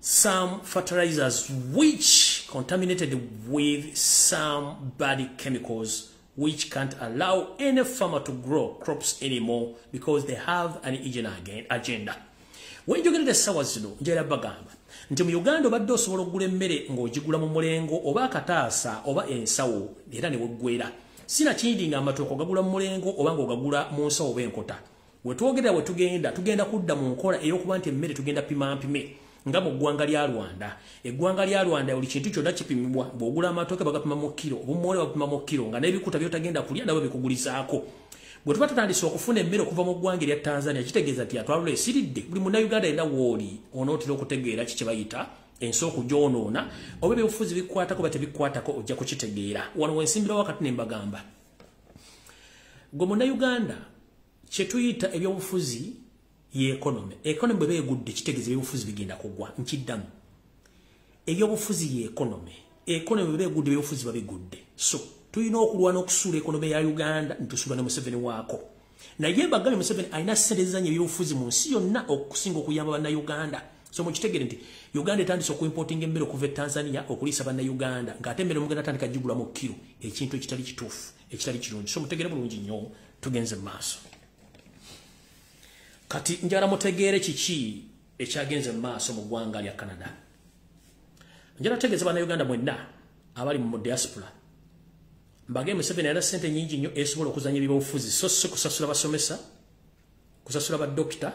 some fertilizers which contaminated with some bad chemicals which can't allow any farmer to grow crops anymore because they have an agenda. When you get the sawazino, njera bagamba, nti mu Uganda obadde osobola okugula emmere ng'ogigula mu mulengo oba akataasa oba ensawo era ne weggwera. Sina kindi ng'amatooka ogagula mu mulengo oba ng'ogagula mu nsawo oba enkota. We twogera we tugenda, tugenda kudda mu nkola ey'okuba nti emmere tugenda pima mpime. nga mu ggwanga lya Rwanda eggwanga lya Rwanda buli kintu kyonna kipimibwa bw'ogula amatooke bagapima mu kiro obumwole bapima mu kiro nga n'ebikuta by'otagenda kulya nabo bikugulizaako bwe tuba tutandise okufuna emmere okuva mu ggwanga erya Tanzania kitegeeza nti atwalula esiridde buli munnayuganda yenna wooli onootera okutegeera ki kye bayita? Ensi okugyonoona oba ebyobufuzi bikwatako ba tebikwatako ojja kukitegeera. Wano wensimbirawo wakati ne mbagamba. Gwe munnayuganda kye tuyita ebyobufuzi ye economy. Economy bwe begudde kitegeze byobufuzi bigenda kugwa. Nkiddamu. Ebyobufuzi ye economy. Economy bwe begudde byobufuzi babigudde. So tulina okulwana okusuula economy ya uganda ntusula ne museveni waako. Naye bagambye museveni alina ssente zizanya ebyobufuzi mu nsi yonna okusinga okuyamba bannayuganda. So mukitegere nti uganda etandise okuimportinga emmere okuva e tanzania okuliisa bannayuganda ng'ate emmere mugenda tandika gigula mu kiro ekintu ekitali kituufu ekitali kirungi. So mutegere bulungi nnyo tugenze mu maaso. Kati njala mutegeere kiki ekyagenze mu maaso mu ggwanga lya canada? Njala tegeeza bannayuganda mwenna abali mu diaspora mbage museveni alina sente nyingi nnyo esobola okuzanya ebyobufuzi. So si kusasula basomesa kusasula badokita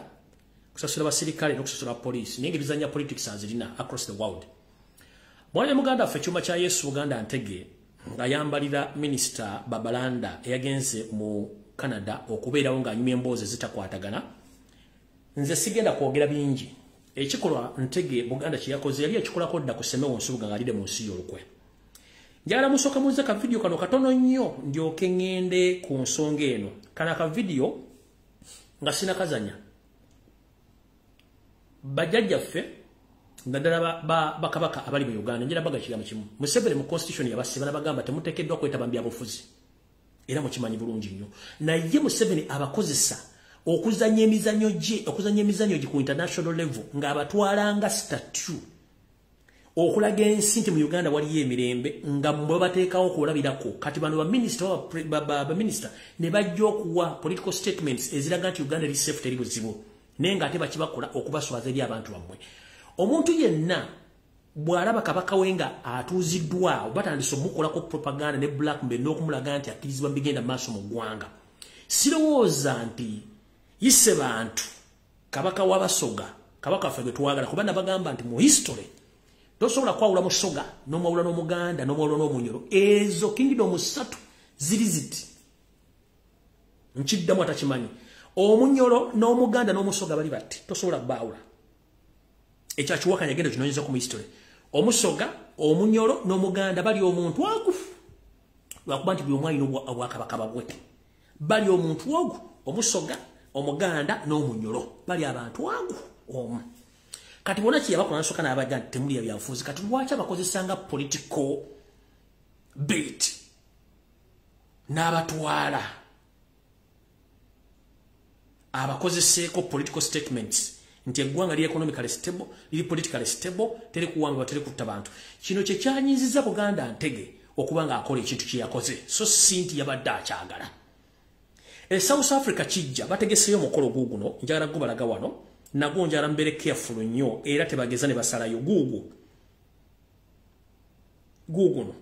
kusasula basirikale n'okusasula poliisi naye ngaebizanya politics azirina across the world. Mwana muganda waffe ekyuma kya yesu buganda ntege ng'ayambalira minisita babalanda eyagenze mu canada okubeerawo ng'anyuma emboozi zitakwatagana nze sigenda kwogera bingi. Ekikolwa ntege buganda kyeyakoze yali ekikolako dda kuseme wonsubuga ngaalire mu nsi y'olukwe njagala musooka muze ka vidiyo kano katono nnyo ndyoke ŋŋende ku nsonga eno. Kano aka vidiyo nga sinakazanya. Bajjajjaffe naddala bakabaka abali mu uganda njera baga kigambo kimu. Museveni mu constitution yabasiba nabagamba temuteekeddwa kwetaba mbyabufuzi era mukimanyi bulungi nnyo. Naye museveni abakozesa okuzanya emizanyo gye okuzanya emizanyo ku international level ng'abatwalanga statue okulaga ensi nti mu uganda waliyo emirembe nga bwe bateekawo okulabirako kati bano baminisita ne bajja okuwa political statements eziraga nti uganda eri safe teri buzibu naye ng'ate bakibakola okubaswaza eri abantu bammwe. Omuntu yenna bw'alaba kabaka we nga atuuziddwa batandise omukolako propaganda ne blackmail n'okumulaga nti akkirizibwa mu bigenda mu maaso mu ggwanga sirowooza nti yise bantu. Kabaka wabasoga kabaka ffe twagala kuba nabagamba nti mu history tosobola kwawula musoga n'omwawula n'omuganda n'omwawula n'omunyoro. Ezo kingdom ssatu ziri ziti. Nkiddamu atakimanyi. Omunyoro n'omuganda n'omusoga bali batti tosobola baawula ekyakiwakanya agenda kinoonyeza ku mu history. Omusoga omunyoro n'omuganda bali omuntu ogu lwakuba nti buli omwalina obwakabaka babwe bali omuntu ogu omusoga omuganda n'omunyolo bali abantu wangu omu kati bona kiyabakola nasooka n'abaga nti temuli ebyanfuuzi kati lwaki abakozesanga political bait n'abatwala? Abakozeseeko political statements nti eggwanga liri economically stable liri politically stable teri kuwamba teri kutta bantu. Kino kyekyanyiziza buganda ntege okuba ng'akola ekintu kye yakoze. So si nti yabadde akyagala. E South Africa kijja bategeseyo mukolo guguno njagala gubalaga wano nagwo njagala mbere careful nnyo era tebageza ne basalayo. Gugu guguno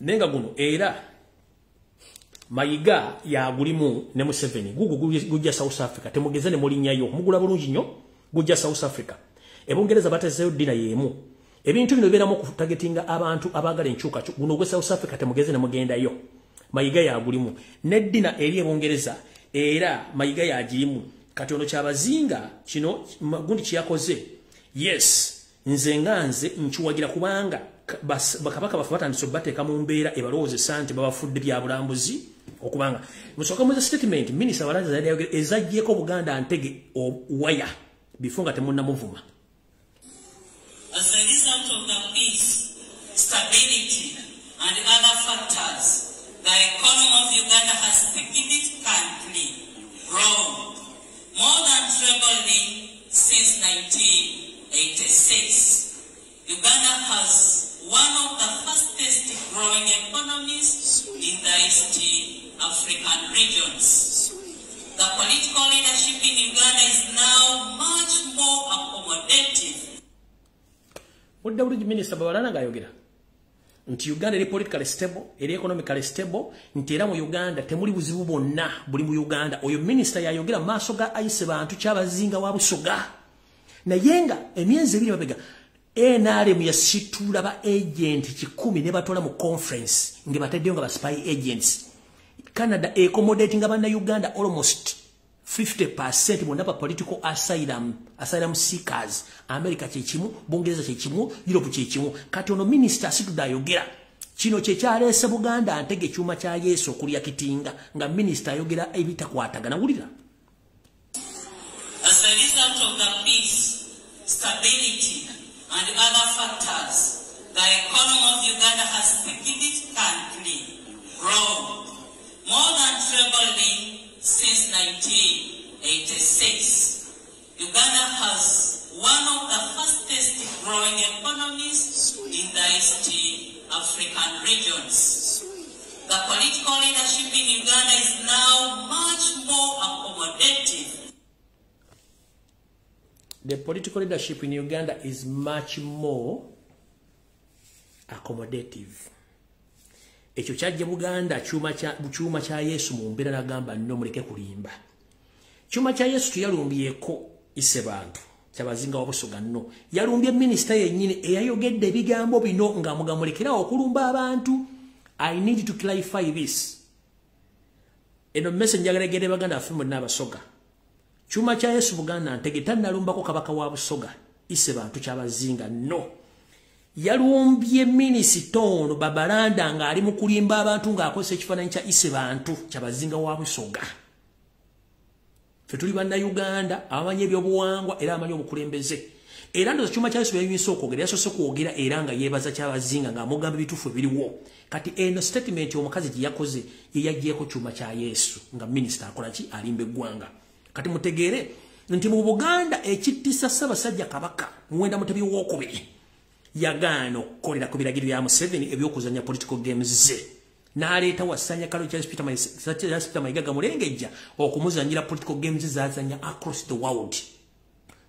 nenga guno era mayiga yagulimu ne Museveni. Gugu gujja South Africa. Temugeze ne mulinyayo. Mugula bulungi nnyo gujja South Africa. Ebungereza batezeyo dina yemu. Ebintu bino biramu kutagetinga abantu abagala enchuka guno gwe South Africa temugeze ne mugendayo. Mayiga yagulimu neddina eri ebongereza era mayiga yagirimu kati ono kyabazinga kino gundi kiyakoze yes nze nga nze nkiwagira kubanga bakabaka bafe batandise obateeka mu mbeera ebalowoozesa nti babafudde bya bulambuzi okubanga. Musooka muze statement minisita balanza ezajjeko buganda ntege waya bifo nga temunnamuvuma more than trebling since 1986. Uganda has one of the fastest growing economies in the East African regions. The political leadership in Uganda is now much more accommodative. ಒಡ್ಡ ಹುಡುಗಿ ಮಿನಿಸ್ ಸಭವರನಾಗಾಯೋಗಿರ nti uganda eri politically stable eri economically stable nti era mu uganda temuli buzibu bwonna. Buli mu uganda. Oyo minisita yayogera mu maaso ga ayise bantu kyabazinga wa busoga. Naye nga emyezi ebiri mabega nrm yasitula ba agenti kikumi ne batwala mu conference nga bataddeyo nga ba spy agents. Canada accommodating abannauganda almost 50% bonna ba political asylum asylum seekers. America kyekimu bungereza kyekimu europe kyekimu kati ono minisita asitudde ayogera kino kyekyaleese buganda ntege ekyuma kya yesu okulya kitinga nga minisita ayogera ebitakwatagana. Wulira As a result of the peace, stability, and other factors, the economy of Uganda has significantly grown, more than trebling since 1986. Uganda has one of the fastest growing economies in the East African regions. The political leadership in Uganda is now much more accommodative the political leadership in uganda is much more accommodative ekyo kyajja buganda kyuma kya yesu mu mbeera nagamba nno muleke kulimba. Kyuma kya yesu tuyalumbyeko ise bantu kyabazinga wabusoga nno. Yalumbye minisita yennyini eyayogedde ebigambo bino nga mugamulekerawo okulumba abantu. I need to clarify this. Eno mese njagala egende baganda afe mwenna abasoga. Kyuma kya yesu buganda ntege tannalumbako kabaka wa busoga. Ise bantu kyabazinga no yalumbye minisita ono babalanda ng'ali mu kulimba abantu ng'akozesa ekifaananyi kya ise bantu kyabazinga wa busoga. Fe tuli bannayuganda abamanyi ebyobuwangwa era abamanyi obukulembeze. Era ndoza kyuma kya yesu byayinza okwogera yasoose kwogera era nga yeebaza kyabazinga ng'amugamba ebituufu ebiriwo. Kati eno statement omukazi gye yakoze yeyaggyeko kyuma kya yesu nga minisita akolaki alimba eggwanga. Kati mutegeere nti mu buganda ekittisa ssaabasajja kabaka muwenda mutebi wookubiri yagaana okukolera ku biragiro bya museveni ebyokuzanya political games ze. N'aleeta wasanya kalo charles peter mayiga gamulengejja okumuzanyira political games zazanya across the world.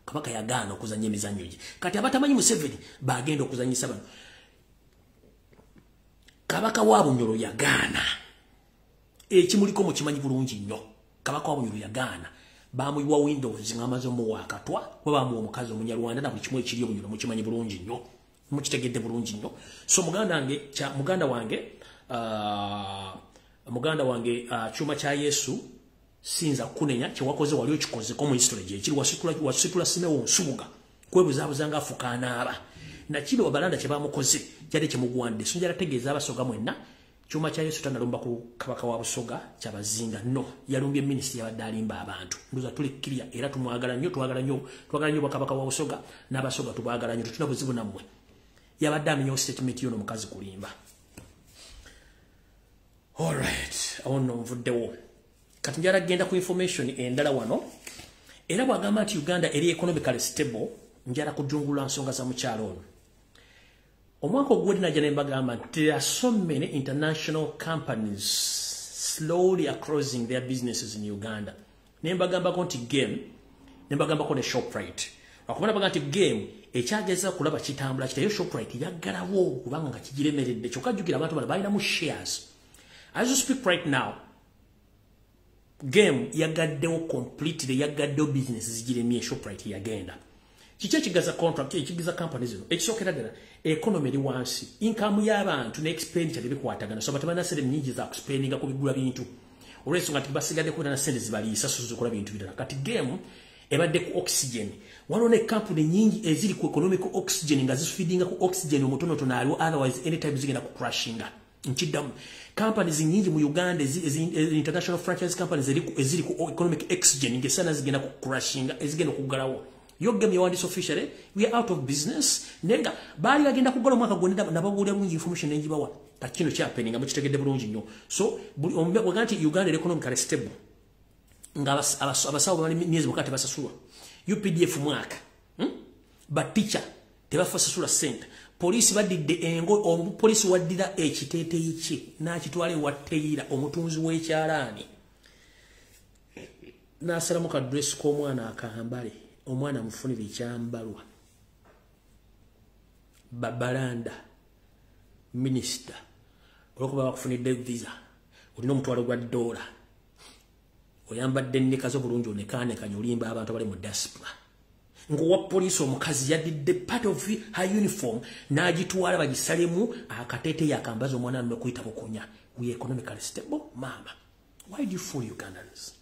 Kabaka yagaana okuzanya emizanyo gye. Kati abatamanyi museveni bagenda okuzanyisa bano. Kabaka wa bunyolo yagaana. Ekimuliko mukimanyi bulungi nnyo. Kabaka wa bunyolo yagaana. Bamuyiwa windows ngamaze omuwa akatwa kuba bamuwa omukazi omunyarwanda na buli kimu ekiri obunyolo mukimanyi bulungi nnyo mukitegedde bulungi nnyo. So muganda wange muganda wange uh, muganda wange uh, kyuma kya yesu sinza kunenya kyewakoze wali okikozeko mu history gyekiri wasitula simewo nsubuga kwebuzaabuza nga afukaanaaba nakino abalanda kyebamukoze kyali kyemugwandde so njala tegeeza abasoga mwenna kyuma kya yesu tanalumba ku kabaka wa busoga kyabazinga no yalumbye minisita yabadde alimba abantu. Ndoza tulekkirya era tumwagala nnyo twagala nnyo twagala nnyo bakabaka wa busoga n'abasoga tubagala nnyo tetuna buzibu nammwe yabadde amenyawo statement yo n'omukazi kulimba. Alright awo nno nvuddewo. Kati njala genda ku information endala wano era bwagamba nti uganda eri economically stable njala kujungulula nsonga za mukyalo ono. Omwaka oguwedde najja ne mbagamba nti there are so many international companies slowly are closing their businesses in uganda. Ne mbagambako nti game ne mbagambako ne shoprite. Lwakuba nabaga nti game ekyageza kulaba kitambula kitayo shoprite yaggalawo kubanga nga kigiremeredde kyokka jjukira abantu bano balinamu shares. As you speak right now game yagaddewo completely yagaddewo business zigiremye shoprite yagenda. Kiki ekigaza contract ekigaza company zino? Ekisookera ddala economy eri wansi. Income y'abantu ne expenditure tebikwatagana so abantu balina sente nyingi za kuspendinga ku bigula bintu. Olwensonga nti basigadde kubera na sente zibaliisa so zikola bintu birala kati game ebadde ku oxygen. Waliwo ne kampuni nyingi eziri ku economic oxygen nga zifeedinga ku oxygen omutonotono aliwo otherwise anytime zigenda ku crashinga nkiddamu. Companies nyingi mu uganda international franchise companies eziri ku economic oxygen ngaesana zigenda ku crashinga ezigenda okuggalawo yogem yawandisa officially we are out of business. Nenga baali bagenda kugala omwaka gwonna nababuulira bulungi information nengibawa kati kino kyapeninga mukitegedde bulungi nnyo. So bwega nti uganda eri economically stable nga abasawo bamala myezi mukati tebasasulwa updf mwaka hmm? baticha tebafasasula sente. Poliisi badidde engo omupoliisi waddira ekiteeteyi kye n'akitwala ewatteeyira omutunzi w'ekyalaani. N'asalamu kadresi k'omwana akambale omwana amufunira ekyambalwa babalanda minisita olwokuba bakufunidde visa olina omutwalo gwa ddoola oyambadde nnekazo bulungi onekaanekanya olimba abantu abali mu diaspora ngaowa poliisi omukazi yadidde part of her uniform n'agitwala bagisalemu akateeteyo akambaza omwana alume okuyita bukunya we economically stable maama why do you fool ugandans?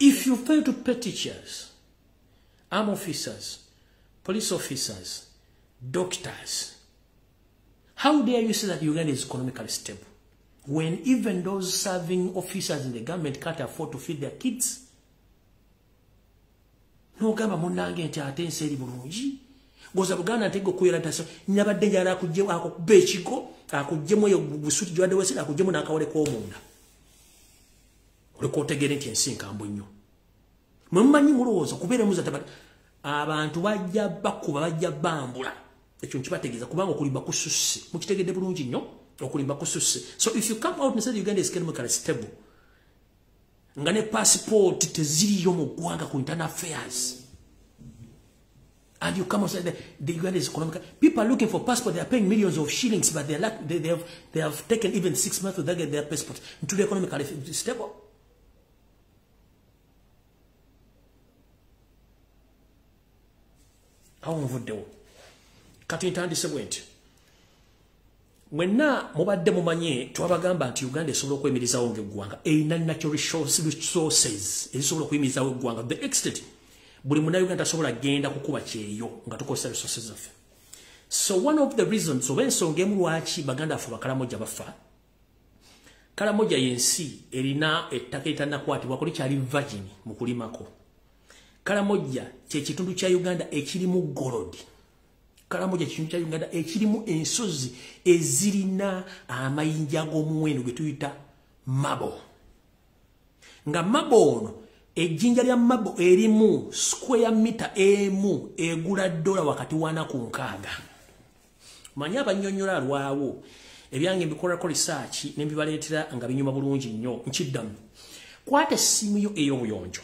If you fail to pay teachers arm officers police officers doctors how dare you say that uganda is economically stable when even those serving officers in the government can't afford to feed their kids nogamba munange nti ate ensi eri bulungi. Goza buganda ntege okuyera ntaso nyabadde njala akukuba ekigo akugjemu eyo busuti gyowadde wese akugjemu n'akawole k'omunda. Oleka otegere nti ensi nkambwe nnyo. Mwe mumanyi mulowooza kubeera muza tabati abantu bajja bakuba bajja bambula. Ekyo nkibategeeza kubanga okulimba kususse. Mukitegedde bulungi nnyo okulimba kususe so if you come out and say uganda is economically stable nga ne passport teziriyo mu ggwanga ku internal affairs and you come and say the Uganda is economic. People are looking for passport. They are paying millions of shillings, but they, like, they, they, have, they have taken even six months to get their passport into the economically stable. Awo nvuddewo kati ntandise bwe nti mwenna mubadde mumanye twabagamba nti uganda esobola okwemirizawo ngaeggwanga erina natural resources ezisobola okuyimirizawo eggwanga. The extent buli munauganda tasobola genda kukuba kyeyo nga tukozesa resources zaffe. So one of the reasons oba ensonga emu lwaki baganda affe bakalamoja bafa? Kalamoja yensi erina ettaka eritanakwatibwa kuli kyali virgin mu kulimako. Kalamoja kyekitundu kya uganda ekirimu golodi kalamoja kitundu kya uganda ekirimu ensozi ezirina amayinja ag'omuwendo ge tuyita mabo. Nga mabo ono ejjinja lya mabo erimu square mita emu egula dola wakati wana ku nkaaga manyi abanyonyola alwawo ebyange mbikolako research nembibaleetera nga binyuma bulungi nnyo nkiddamu. Kwata essimu yo ey'obuyonjo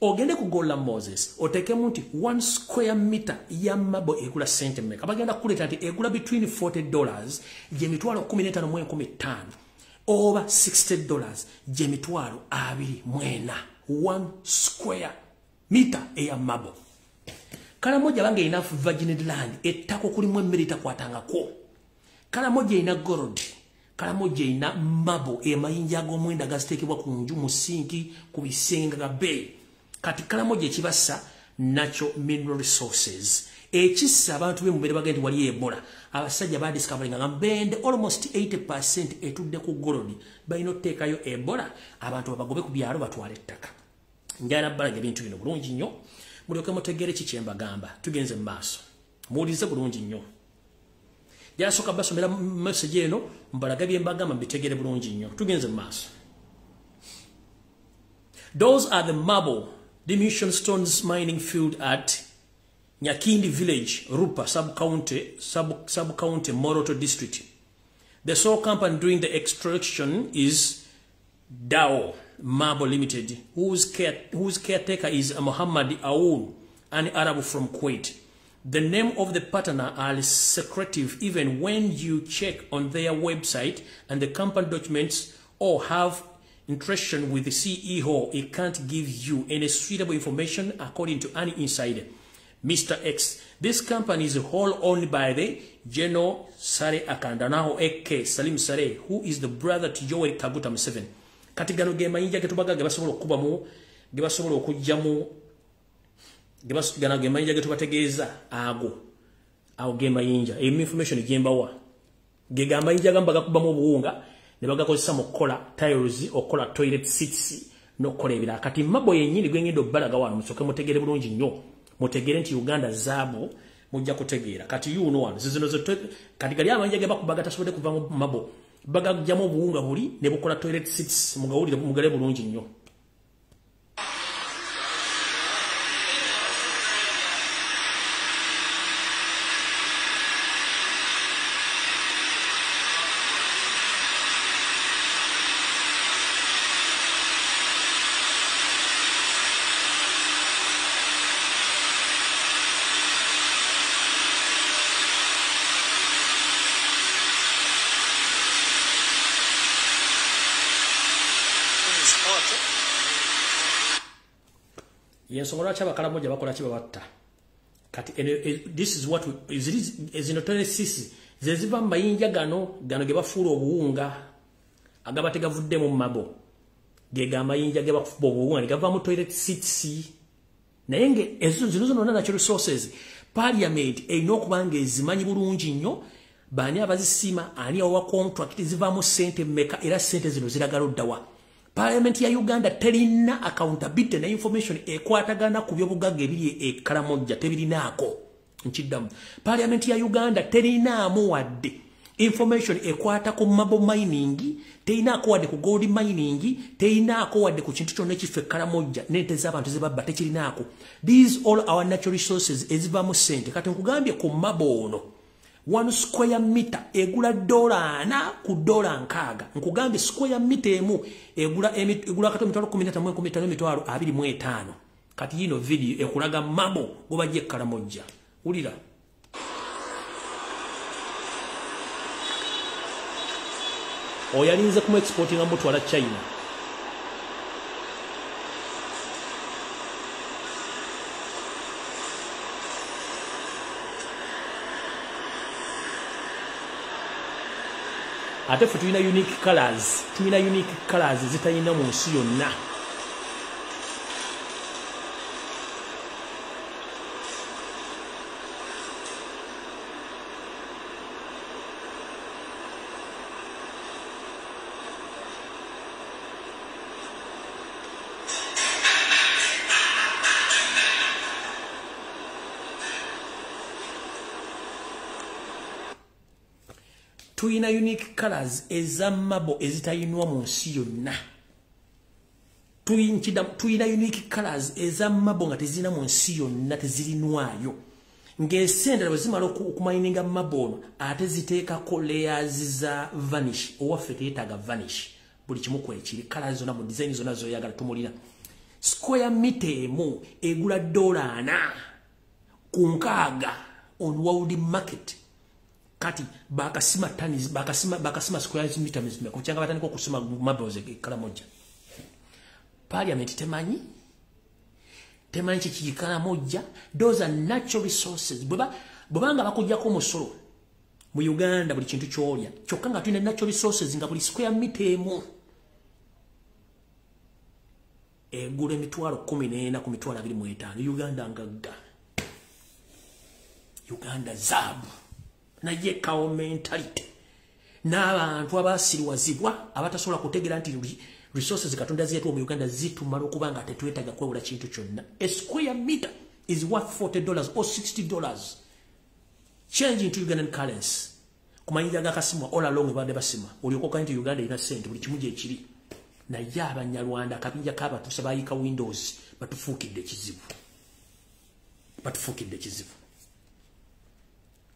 ogende ku gola moses otekemu nti 1 square meter ya mabo egula sente mmeka bagenda kuleeta nti egula between 40 dollars gyemitwalo 15 oba 60 dollars gyemitwalo 24 1 square meter eya mabo. Kalamoja bange ina virgin land ettaka okulimu emmere etakwatangako kalamoja ina gold kalamoja ina mabo emayinja ag'omwenda gaziteekebwa ku nju mu sinki ku bisenge ga bei kati kalamoja ekibassa nakyo mineral resources. Ekissa abantu bemubere bagenda nti wali ebola. Abasajja badiscoveringa nga mbende almost 80 etudde ku golodi balina oteekayo ebola abantu babagobe ku byalo batwala ettaka. Njala balaga ebintu bino bulungi nnyo. Mulyoke mutegere ki kyembagamba tugenze mu maaso. Muwulirize bulungi nnyo. Jasooka basomera message eno mbalaga byembagamba mbitegere bulungi nnyo. Tugenze mu maaso. Those are the marble dimension stones mining field at Nyakindi village, Rupa sub-county, sub, sub-county Moroto district. The sole company doing the extraction is Dao Marble Limited, whose, care, whose caretaker is Muhammad Aoun, an Arab from Kuwait. The name of the partner are secretive even when you check on their website and the company documents or have interaction with the CEO, it can't give you any suitable information according to any insider. Mr. X. This company is whole owned by the General Sare Akandanaho AK Salim Sare, who is the brother to Yoweri Kaguta Museveni. Kati gano ge mayinja ge tubaga ge basobola okukubamu ge basobola okujjamu ge tubategeeza ago ago ge mayinja eyo information gyembawa ge ga mayinja gamba gakubamu obuwunga ne bagakozesa mu kukola tiles okukola toilet seats n'okukola ebirala. Kati mabo yennyini gwengenda obbalaga wano musooke mutegere bulungi nnyo. Mutegere nti uganda zaabu mujja kutegeera. Kati yuno wano zizino kati gali amayinja ge bakubaga tasobodde kuva mu mabo bagagjamu obuwunga buli ne bukola toilet seats mugawulire mugale bulungi nnyo yensonga lwaki abakalamoja bakola ki babatta. Kati e- this is what zino tonesisi zeziva mu mayinja gano gano ge bafuula obuwunga agaba tegavuddemu mabo gega amayinja ge bakufuba obuwunga ne gavaamu toilet seats. Naye nga ezo zino zonona nakyo resources parliament erina okuba nga ezimanyi bulungi nnyo baani abazisiima ani awawa contract zivaamu sente mmeka era sente zino ziragala oddawa parliament ya uganda terina accountability ne information ekwatagana ku byobugagga ebiri e kalamojja tebirinaako. Nkiddamu parliament ya uganda terinaamu wadde information ekwata ku mabo mining terinaako wadde ku gold mining terinaako wadde ku kintu kyonna ekiffe kalamojja nente z'abantu zebabba tekirinaako. These all our natural resources ezivaamu sente kati nkugambye ku mabo ono one square meter egula dola ana ku dola nkaaga. Nkugambye square meter emu egula egula ttaano emitwalo abiri mu etaano. Kati yino video ekulaga mabo gobajja ekkalamojja wulira. Oyo alinze kumu exportinga mutwala china ate ffe tulina unique colors. Tulina unique colors zitalina mu nsi yonna tulina unique colors eza mabo ezitayinwa mu nsi yonna. Tulina unique colors eza mabo nga tezirina mu nsi yonna tezirinwayo. Ng'esente bwe zimala oku- okumayininga mabo ono ate ziteekako layers za vanish owaffe teetaaga vanish. Buli kimu kwekiri colors zonna mu design zonna zoyagala tumulina. Square mita emu egula dola ana ku nkaaga on world market kati bakasima tani bakasima bakasima square meter mizime kuchanga batandika okusima maboze kala moja. Parliament temanyi? Temanyi kikikala moja. Those are natural resources. Bweba bwebanga bakujjako omusolo mu uganda buli kintu kyolya kyokka nga tulina natural resources nga buli square meter emu. Egula emitwalo kumi n'ena ku mitwalo abiri mu etaano. Uganda ngagga. Uganda zaabu naye kawo mentality. N'abantu abasiriwazibwa abatasobola kutegeera nti ri- resources katonda zeetuwa mu uganda zitumala okuba nga tetwetaga kwewula kintu kyonna. A square meter is worth 40 dollars or 60 dollars. Change into ugandan currency. Ku mayinja gakasimwa all along badde basima. Olyoka okanyi nti uganda erina sente buli kimu gyekiri naye abanyarwanda akabinja kabatuusa bayika windows batufuukidde ekizibu. Batufuukidde ekizibu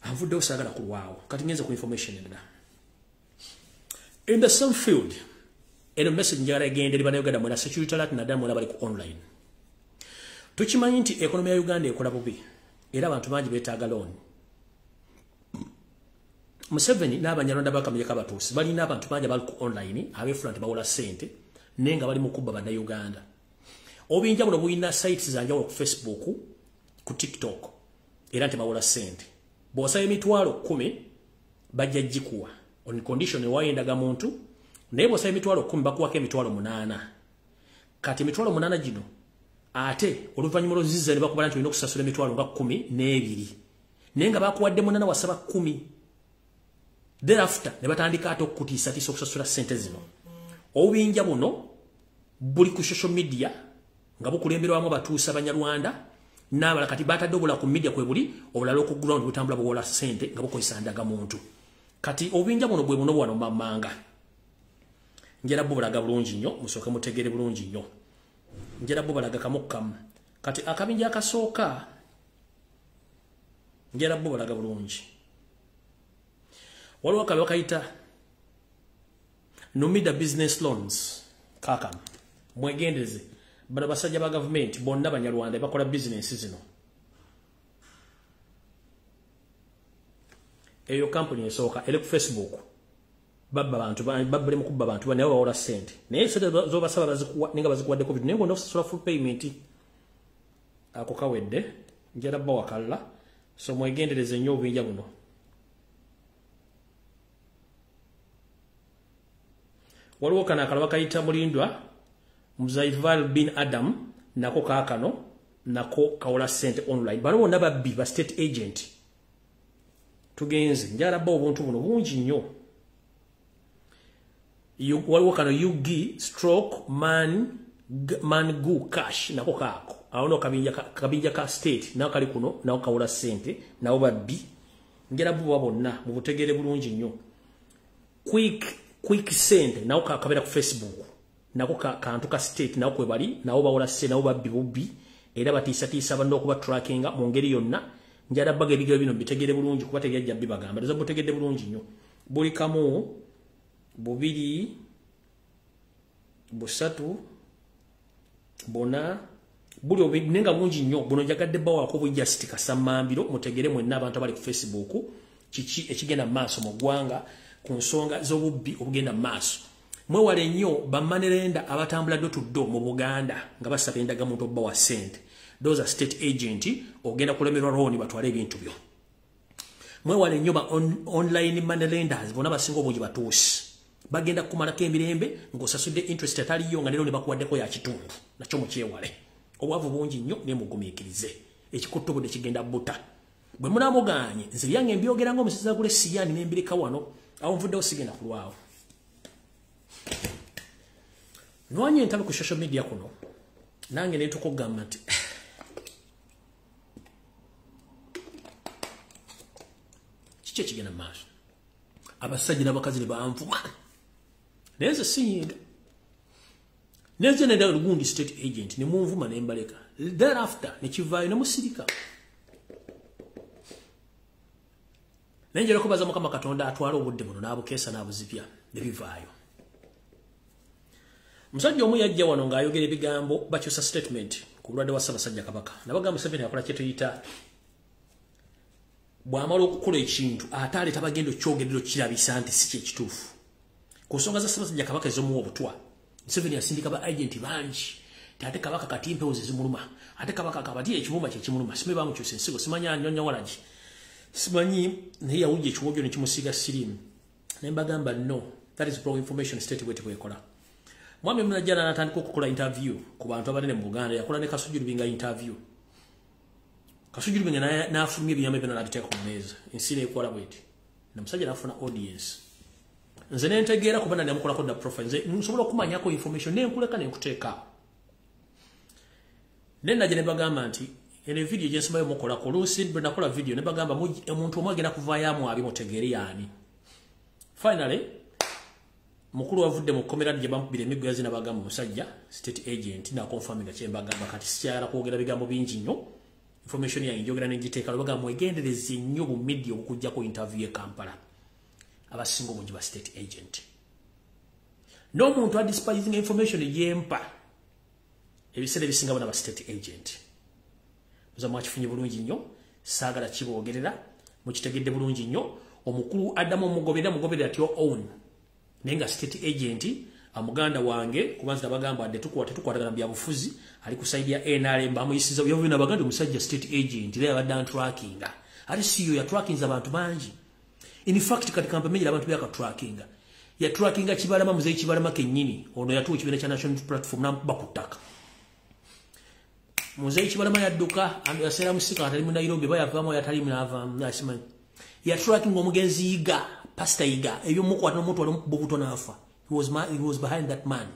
anvuddewo saagala kulwawo. Kati ngenze ku information endala in the same field eno message njagala egenda eri bannayuganda mwena security alert naddala mwena bali ku online. Tukimanyi nti ekonomi ya uganda ekola bubi era abantu bangi beetaaga looni museveni n'abanyarwanda bakamye kabatuusi balina abantu bangi abali ku online abeefula nti bawola ssente naye nga bali mu kubba bannayuganda. Obuyinjawulo bulina sites zanjawulo ku facebook ku tiktok era nti bawola ssente bw'osaba emitwalo kumi bajja gikuwa. On condition ewayendaga muntu naye bw'osaba emitwalo kumi bakuwako emitwalo munaana. Kati emitwalo munaana gino ate oluvannyuma lwozizza ne bakubala nti olina okusasula emitwalo nga kumi n'ebiri. Naye nga bakuwadde munaana wasaba kumi. Thereafter ne batandika ate okukutiisatiisa okusasula ssente zino. Obubinja buno buli ku social media nga bukulemberwamu abatuusa abanyarwanda n'abalala kati batadde obulala ku media kwe buli obulala oku ground butambula buwola ssente nga bukozesa ndaga muntu. Kati obubinja buno bwe buno bwano mamanga njera bo bulaga bulungi nnyo musooke mutegere bulungi nnyo. Njera bo balaga kamu kamu kati akabinja akasooka njera bo balaga bulungi. Waliwo akabi bakayita numida business loans. Kakam mwegendeze bano basajja ba gavumenti bonna banyarwanda bakola bizinesi zino. Eyo kampuni esooka eri ku facebook. Babba abantu babbale mu kubba abantu naye bawola ssente. Naye sente zobasaba bazikuwa nenga bazikuwaddeko bitu naye ng'onda okusasula full payment. Ako kawedde njala bba wakalla so mwegendereze nnyo obubinja buno. Waliwo kano akalaba kayita mulindwa muzaival bin adam nako kaakano nako kawola sente online. Bano bonna babbi ba state agent. Tugenze njala bba obuntu buno bungi nnyo. Waliwo kano ug stroke man man gu cash nako kaako. Awo no kabinja ka, state nako kali kuno nako kawola sente nawo babbi. Njala bbo bonna mu butegere bulungi nnyo. Quick quick send nawo kakabera ku facebook nako kantu ka state nawo kwe bali nawo bawola sente nawo babbi bubbi era batiisatiisa banna okuba trackinga mu ngeri yonna. Njala baga ebigero bino bitegere bulungi kuba tebyajja bibagamba toza butegedde bulungi nnyo. Buli kamu bubiri busatu bona buli obi nenga mungi nnyo buno njagadde bawako bujasti kasamambiro mutegere mwenna abantu abali ku facebook kiki ekigenda maaso mu ggwanga ku nsonga z'obubbi obugenda maaso mwewale nnyo bamanerenda abatambula ddo tuddo mu buganda nga basaba endagamuntu obba wa sente those are state agent ogenda kulemerwa rooni batwale ebintu byo. Mwewale nnyo ba on, online manerenders bonna basinga obungi batuusi bagenda kumalako emirembe ng'osasudde interest ataliyo nga nero ne bakuwaddeko ya kitundu nakyo mukyewale obwavu bungi nnyo naye mugumiikirize. Ekikutto budde kigenda buta. Bwe munamuganye nze byange mbyogera ngaomusaiza gule siyani nembireka wano awo nvuddewo sigenda kulwawo nwanye entabe ku social media kuno nange netukugamba nti kiki ekigenda maaso? Abasajja n'abakazi ne banvuma naye nze siyinga nenze nenda lugundi state agent ne munvuma ne mbaleka. Thereafter ne kivaayo ne musirika. Naye njala kubaza mukama katonda atwala obudde buno n'abukeesa n'abuzipya ne bivaayo musajja omu yajja wano ng'ayogera ebigambo bakyusa statement ku bulwadde wa ssaabasajja kabaka. Nabagamba museveni akola kyetuyita bw'amala okukola ekintu ate aleeta bagenda okyogerero kirabisa nti si kyekituufu ku nsonga za ssaabasajja kabaka ez'omuwa obutwa museveni asindika ba agenti bangi ti ate kabaka kati mpewo ze zimuluma ate kabaka kabati ekibumba kyekimuluma simanyi bamukyusa ensigo simanyi anyonyawalagi simanyi naye yawujja ekiwojjo nekimusiiga sirimu nembagamba no that is pro information state bwe tebwekola mwami munajjana natandika okukola interview ku bantu abanene mu buganda. Yakola ne kasujulubinga interview. Kasujulubinga nafulumya ebinyama byona nabiteeka ku mmeeza. Ensi neekola bweti. Namusajja nafuna audience. Nze nentegeera kuba nali amukolako da profile. Nze nsobola okumanyako information nenkuleka nenkuteeka naye najja ne bagamba nti eno evidiyo gyensimayo mukolako. Oluusi bwe nakola vidiyo ne bagamba omuntu omu agenda kuvaayo amwabi mutegeere yaani? Finally mukulu wavudde mu komera gye bamukubira emiggo yazina bagamba omusajja state agent nakonfaminga kyembagamba kati sikyala kwogera bigambo bingi nnyo. Information yange njogera negiteeka lwebagamba mwegendereze nnyo bu media obukujjako interview e kampala. Abasinga obungi ba state agent. N'omuntu adispising information yempa ebiseera ebisinga bona ba state agent. Oza mwakifunye bulungi nnyo saagala kiboogerera mukitegedde bulungi nnyo. Omukulu addamu omugoberera mugoberera tyo own naye nga state agent amuganda wange kubanza nabagamba adde tetukwatagana byabufuzi ali ku saidi ya nrm bamuyisiza yavuna baganda omusajja state agent era yabadde antrackinga. Ate siyo yatrackinza abantu bangi. In fact kati kampamenyera abantu byakatrackinga yatrackinga kibalama muzeyi kibalama kennyini ono yatuwa ekibiina kya national platform namukuba ku ttaka muzeyi kibalama yadduka yaseera musika atali mu nairobi ba yavaamu yatali nasimanyi yatrackinga omugenzi yiga obuto naafa he was, he was behind that man.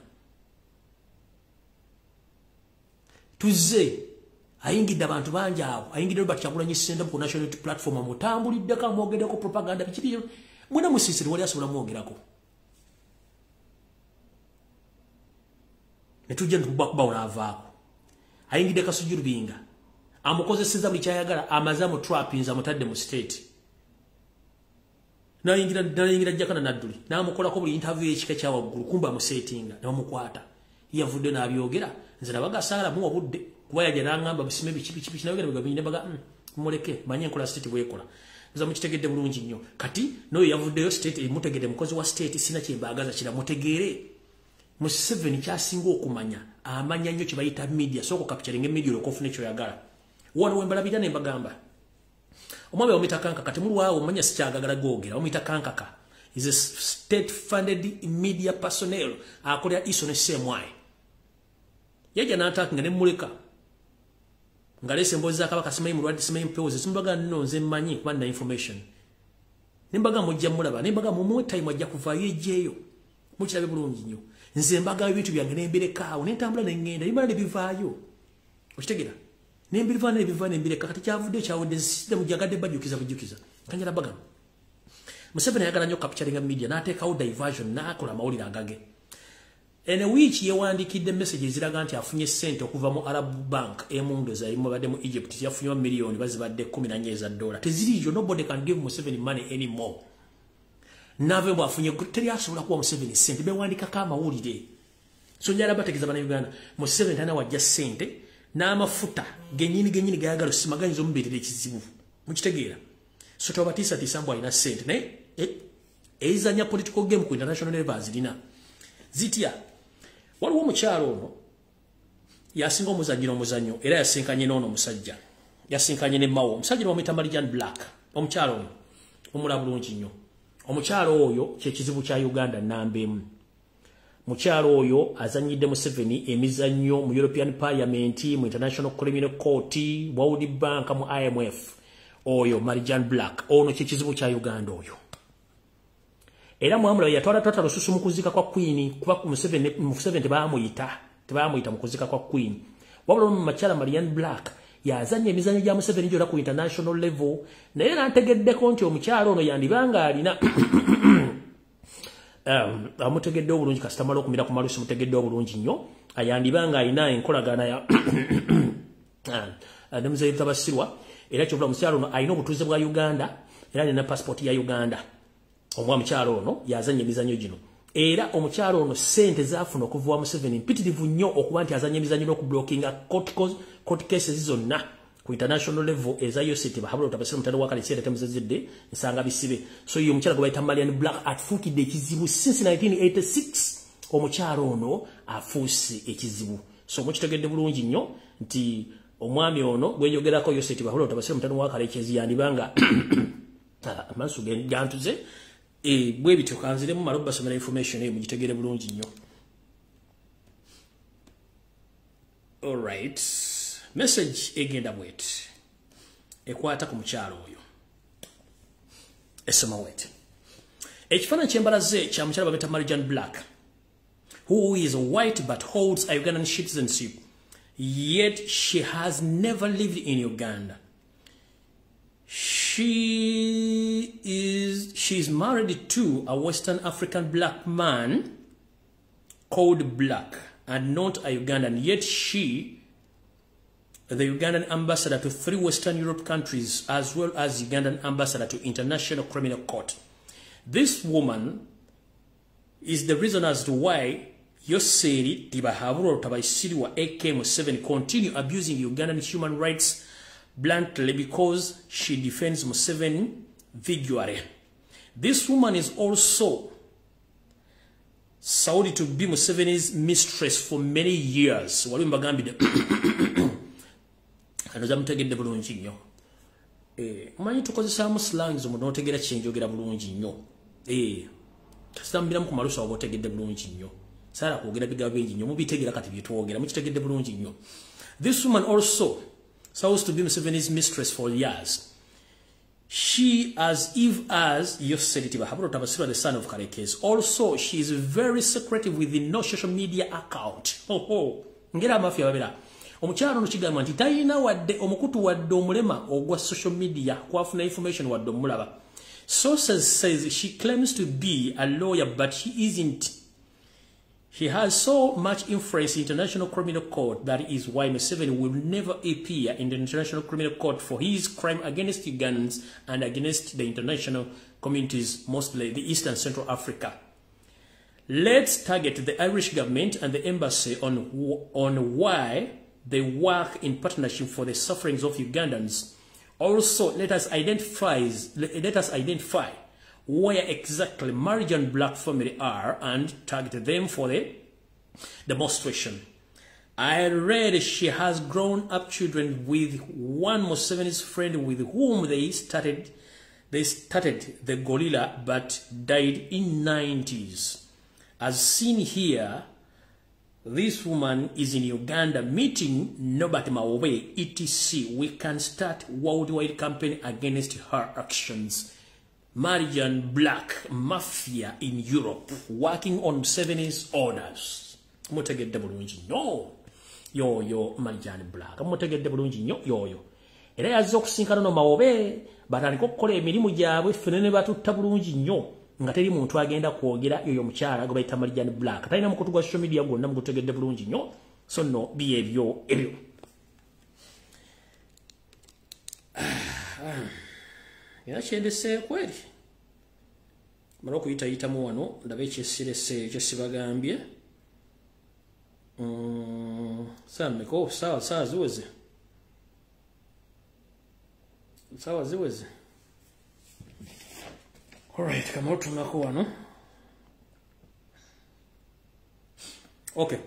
Tuzze ayingidde abantu bangi abo ayingidde robert kyagulanyi ssentamu ku national platform amutambuliddeko amwogeddeko propaganda bikiri mwena musiisiri wali asobola mwogerako netujja ntukubakubawo naavaako ayingidde kasujurubinga amukozeseza buli kyayagala amaze amutrapinza amutadde mu state nayingira jakana nadduli. Namukolako buli interview ekika kyawaggulu kumba amusetinga nebamukwata yavudde nabyogera nze nabagasaala muwa budde kuba yajja nangamba busime biki biki biki nayogera bigambo nebaga muleke manye enkola state bwekola. Nza mukitegedde bulungi nnyo. Kati noyo yavuddeyo state emutegedde mukozi wa state sina kyembagaza kira mutegeere. Museveni kyasinga okumanya amanya nnyo kyebayita media soko kapitalinga emedia olwoka ofuna ekyoyagala wano wembalabira nembagamba omwami bamwita kankaka temulwawo omanya sikyagagala gogera bamwita kankaka is a state funded media personnel. Akolera iso ne semwaye yajja n'ataaka nga nemuleka nga leese emboozi za kabaka simanyi mulwadde simanyi mpewozi simbaga nno nze mmanyi kuba nina information. Nembaga mujja mulaba nembaga mumuwe time ajja kuvaayo ejjeeyo mukirabe bulungi nnyo. Nze mbagayo ebintu byange nembirekaawo nentambula neŋŋenda bimala nebivaayo okitegera nembirivaa nebivaa nembireka kati kyavudde kyawudde nsida mujagadde bajjukiza bujjukiza kanjala bagano museveni ayagala nnyo capturinga media n'ateekawo diversion n'akola amawulire agage. Ene wiiki yewandiikidde message eziraga nti afunye sente okuva mu arab bank emundu ezayimubadde mu egypt yafunye miliyoni bazibadde 14 eza dola. Teziriyo nobody can give museveni money anymore. Nave bwafunye teri asobola kuwa museveni sente bewandikako amawulire. So njala bategeeza bana uganda museveni talina wajja sente n'amafuta genyini genyini gayagala osimaganyiza omubeerera ekizibu. Mukitegeera. So tobatiisatiisa mbu alina sente naye eizanya political game ku international level azirina zitya waliwo omukyalo ono yasinga omuzanyira omuzanyo era yasinkanye noono omusajja. Yasinkanye ne mawo omusajja nomwita marijan black. Omukyalo ono omula bulungi nnyo. Omukyalo oyo kyekizibu kya uganda namba emu mukyalo oyo azanyidde museveni emizannyo mu european parliament mu international criminal court world bank mu imf oyo marijan black. Ono kyekizibu kya uganda oyo. Era mwamulaba yatwala twata lususu mu kuzika kwa queen kuba museveni tebamuyita tebamuyita mu kuzika kwa queen. Wabula mu makyala marian black yazanya emizannyo gya museveni gyona ku international level naye nantegeddeko nti omukyalo ono yandibanga alina amutegedde obulungi kasitamala okumira ku malusi mutegedde obulungi nnyo ayandibanga alina enkolagana ya ne muzeeyi tabasirwa era kyobula omukyalo ono alina obutuuze bwa uganda era alina pasipoti ya uganda. Omwa mukyalo ono yazanya emizannyo gino. Era omukyalo ono sente zafuna okuva wa museveni mpitirivu nnyo okuba nti azanya emizannyo n'okublokinga court cases zonna ku international level eza yositi bahabula otabasira mutanda wakale kiera temuzezedde nsanga bisibe. So ye omukyala gwe bayita marian black afuukidde ekizibu since 1986 omukyalo ono afuuse ekizibu. So mukitegedde bulungi nnyo nti omwami ono gwenjogerako yositi bahabula otabasira mutanda wakale ekyeziyandibanga amaaso gantuze bwe bityo kanziremu malo basomera information eyo mugitegere bulungi nnyo. Alright message egenda bweti. Ekwata ku mukyalo oyo. Esoma wet ekifaananyi kyembalaze kya mukyala babeta marijan black who is white but holds a ugandan citizenship yet she has never lived in uganda. She is she's married to a western african black man called black and not a ugandan yet she the ugandan ambassador to three western europe countries as well as ugandan ambassador to international criminal court this woman is the reason as to why yoseri tibahaburo tabaisiriwa ak7 continue abusing ugandan human rights bluntly because she defends Museveni vigorously. This woman is also Saudi to be Museveni's mistress for many years. Anoza mutegedde bulungi nnyo. Eh, manyi tukozesaamu slangs mu n'otegera kyenjogera bulungi nnyo. Eh, kasitambiramu ku malusu oba otegedde bulungi nnyo. Saala kwogera bigabo bingi nnyo mubitegera kati bye twogera mukitegedde bulungi nnyo. This woman also supposed to be Museveni's mistress for years. She, as if as Tabasura, the son of Karekes, also she is very secretive with the no social media account. Oh, oh. Ngera mafia babera. Omukyalo no kigamba nti talina wadde omukutu wadde omulema ogwa social media kwafuna information wadde omulaba. Sources says she claims to be a lawyer but she isn't He has so much influence in International Criminal Court that is why Museveni will never appear in the International Criminal Court for his crime against Ugandans and against the international communities, mostly the East and Central Africa. Let's target the Irish government and the embassy on, on why they work in partnership for the sufferings of Ugandans Also, let us identify, let us identify where exactly Marijan black family are and target them for the demonstration. I read she has grown up children with one Museveni's friend with whom they started they started the gorilla but died in 90s. As seen here, this woman is in Uganda meeting Nobert Mawobe, etc. We can start worldwide campaign against her actions. Marian Black Mafia in Europe working on 70s orders. Mutegedde bulungi nnyo yoyo Marian Black mutegedde bulungi nnyo yoyo era yazze okusinkana no Mawobe batandika okukola emirimu gyabwe ffene ne batutta bulungi nnyo nga teri muntu agenda kwogera yoyo mukyala gwe bayita Marian Black. Talina mukutu gwa social media gwonna mugutegedde bulungi nnyo so nno biye ebyo ebyo. Era kyendese kweri? Mala okuyitayitamu wano ndabe ekyesirese ekyesibagambye saameko saawa saawa ziweze. Saawa ziweze alright kamala otunako wano okay.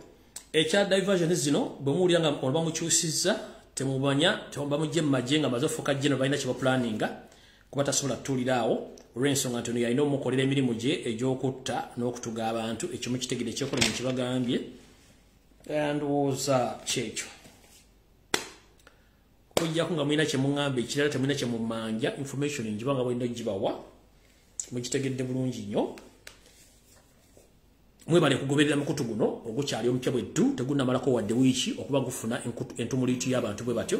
Ekya diversion zino bwe muwulira nga oba mukyusizza temumanya bamugye mumagye nga maze ofuuka gye balina kyebapulaninga kuba tasobola kutuulira awo olw'ensonga nti ono yalina omukolera emirimu gye egy'okutta n'okutuga abantu ekyo mukitegere ekyokola mu kyebagambye ndowooza kyekyo. Okujjako nga mulina kyemuŋŋamba ekirala temulina kyemumanja information njiba nga balina gibawa mukitegedde bulungi nnyo. Mwebale kugoberera mukutu guno ogukyali omupya bweddu tegunamalako wadde wiiki okuba gufuna entumuliitu y'abantu bwe batyo.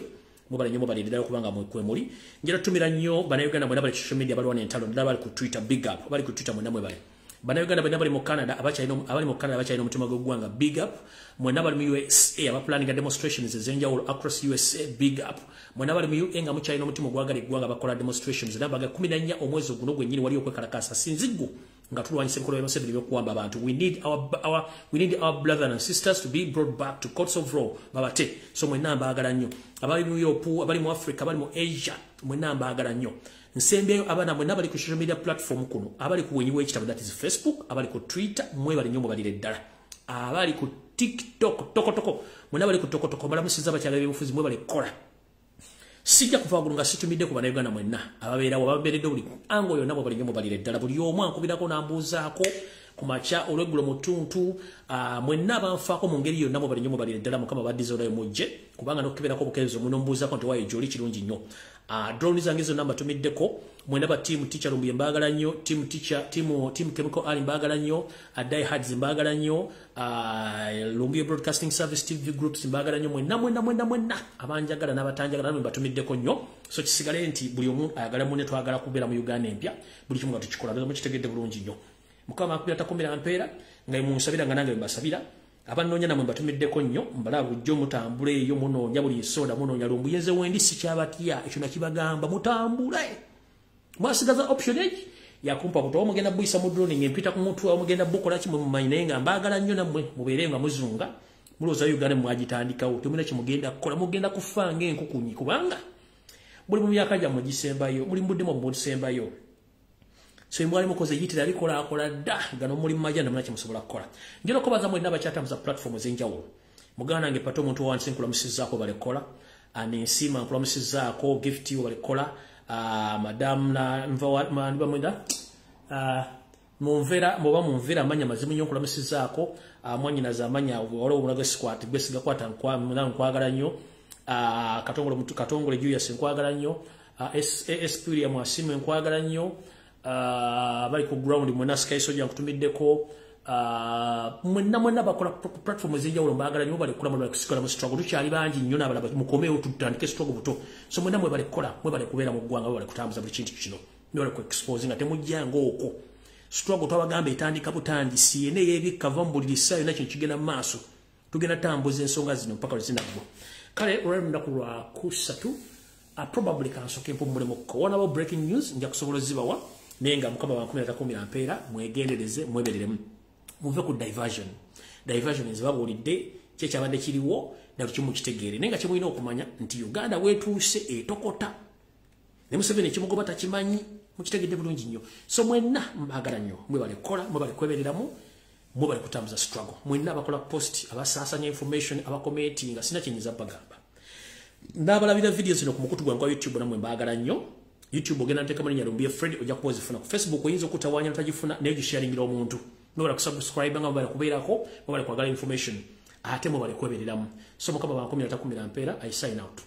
Mwebale nnyo mubalire ddala kubanga kwemuli njera tutumira nnyo bannayuganda mwena bali social media baliwa n'entalo ddala bali ku twitter big up bali ku twitter mwena mwebale bannayuganda bena bali mu canada abali mu canada bakyalina omutima gw'eggwanga big up. Mwena bali mu usa abapulaninga demonstrations ez'enjawulo across usa big up. Mwena bali mu ua nga mukyalina omutima ogwagala eggwanga bakola demonstrations. Era baga 14 omwezi guno gwennyini wali okwekalakasa sinziggu nga tulwanyisa ebikolo bya museveni by'okuwamba abantu. We need our, our, we need our brothers and sisters to be brought back to courts of law. Babate. So mwenna mbaagala nnyo. Abali mu europe abali mu africa abali mu asia mwenna mbaagala nnyo. Nsembyeyo abaana mwenna abali ku social media platform kuno abali ku wenyi w'ekitabo that is facebook abali ku twitter mwebali nnyo mubalire ddala abali ku tiktok tokotoko. Mwenna abali ku tokotoko mbalamusiza abakyala b'ebyobufuzi mwebale kola sijja kuva waggulu nga situmidde ku bannayuganda mwenna ababeerawo ababeeredde buli ango yonna bwe balinyo mubalire ddala. Buli omu ankubirako n'ambuuzaako ku makya olweggulo mu ttuntu mwenna abanfaako mu ngeri yonna bwe balinyo mubalire ddala. Mukama baddiza olayo mujje kubanga n'okukeberako obukerezo muno mbuuzaako nti wayo gyoli kirungi nnyo. Drone zange zonna mbatumiddeko mwena ba tiimu ticha lumbuye mbaagala nnyo tiimu ticha tiimu tiimu chemical ali mbaagala nnyo die hards mbaagala nnyo lumbuye broadcasting service tv groups mbaagala nnyo mwenna mwenna mwenna mwenna abanjagala n'abatanjagala namwe mbatumiddeko nnyo. So kisigale nti buli omu ayagala munne twagala kubeera mu uganda empya buli kimu nga tukikola mukitegedde bulungi nnyo. Mukama akubira takomera mpeera nga munsabira nga nange mbasabira. Abanoonya namwe mbatumiddeko nnyo mbala bujjo mutambule eyo munoonya buli nsonda munoonya lumbuyeze wendi sikyabatya ekyo nakibagamba mutambule mwasigaza option egi yakumpa kutoba mugenda buyisa mu drone ngempita ku muntu mugenda bukola kimwe mumanyi naye nga mbaagala nnyo nammwe mubeere nga muzunga. Mulowooza uganda mwagitandikawo. Temulina kimugenda kukola? Mugenda kufa ng'enkukunyi. Kubanga buli mu myaka gyammwe gisembayo buli mubuddemu musembayo so mwali mukoze yitira likola akola dda gano muli majja namuna kimusobola kukola? Njera okubaza mwenna bakyatambuza platform ez'enjawulo. Muganda nange pata omuntu wansi nkulamusizaako balekola nensiima nkulamusizaako gift balekola madamu nvamwenda munvera muba munvera amanya mazimu nnyo nkulamusizaako mwanyinaza amanya waliwo obulaga sikwati gwesigakwata nkwagala nnyo. Katongole katongole julius nkwagala nnyo. Espiria mwasimu nkwagala nnyo. Bali ku ground mwena sky soja nkutumiddeko mwenna mwenna bakola platform ez'enjawulo mbaagala nyo balekula mwebale kusikala mu struggle tukyali bangi nnyo n'abalala mukomeewo tutandike struggle buto. So mwenna mwebale kukola mwebale kubeera mu ggwanga mwebale kutambuza buli kintu kino mwebale ku expose nga temujjanga okwo struggle twabagamba etandika butandisi ene yeebikka va mu buli lisaa yonna kino kigenda mu maaso. Tugenda tambuza ensonga zino mpaka lwezinaggwa kale olwali lunaku lwa kusatu probably kansoke mpumulemu wonabo breaking news nja kusobola ozibawa naye nga mukama wankumi atakumira mpeera mwegendereze mwebereremu muve ku diversion. Diversion ezibabuulidde kyekyabadde kiriwo nalukimu kitegeere. Naye nga kyemulina okumanya nti uganda wetuuse etokota. Ne museveni ekimugoba takimanyi mukitegedde bulungi nnyo. So mwenna mbagala nnyo mwebale kukola mwebale kwebereramu mwebale kutambuza struggle. Mwenna abakola post abasaasanya information abakomenti nga sina kyenyiza bagamba n'abalabira video zino ku mukutu gwange wa youtube namwe mbagala nnyo. Youtube ogenda nteekamu linnya lumbye fred ojja kuba ozifuna ku facebook oyinza okutawaanya notagifuna naye gisharingira omuntu mwebale kusubscribe nga mwebale kubeerako mwebale kwagala information ate mwebale kwebereramu so mukama bankomira takumira mpeera i sign out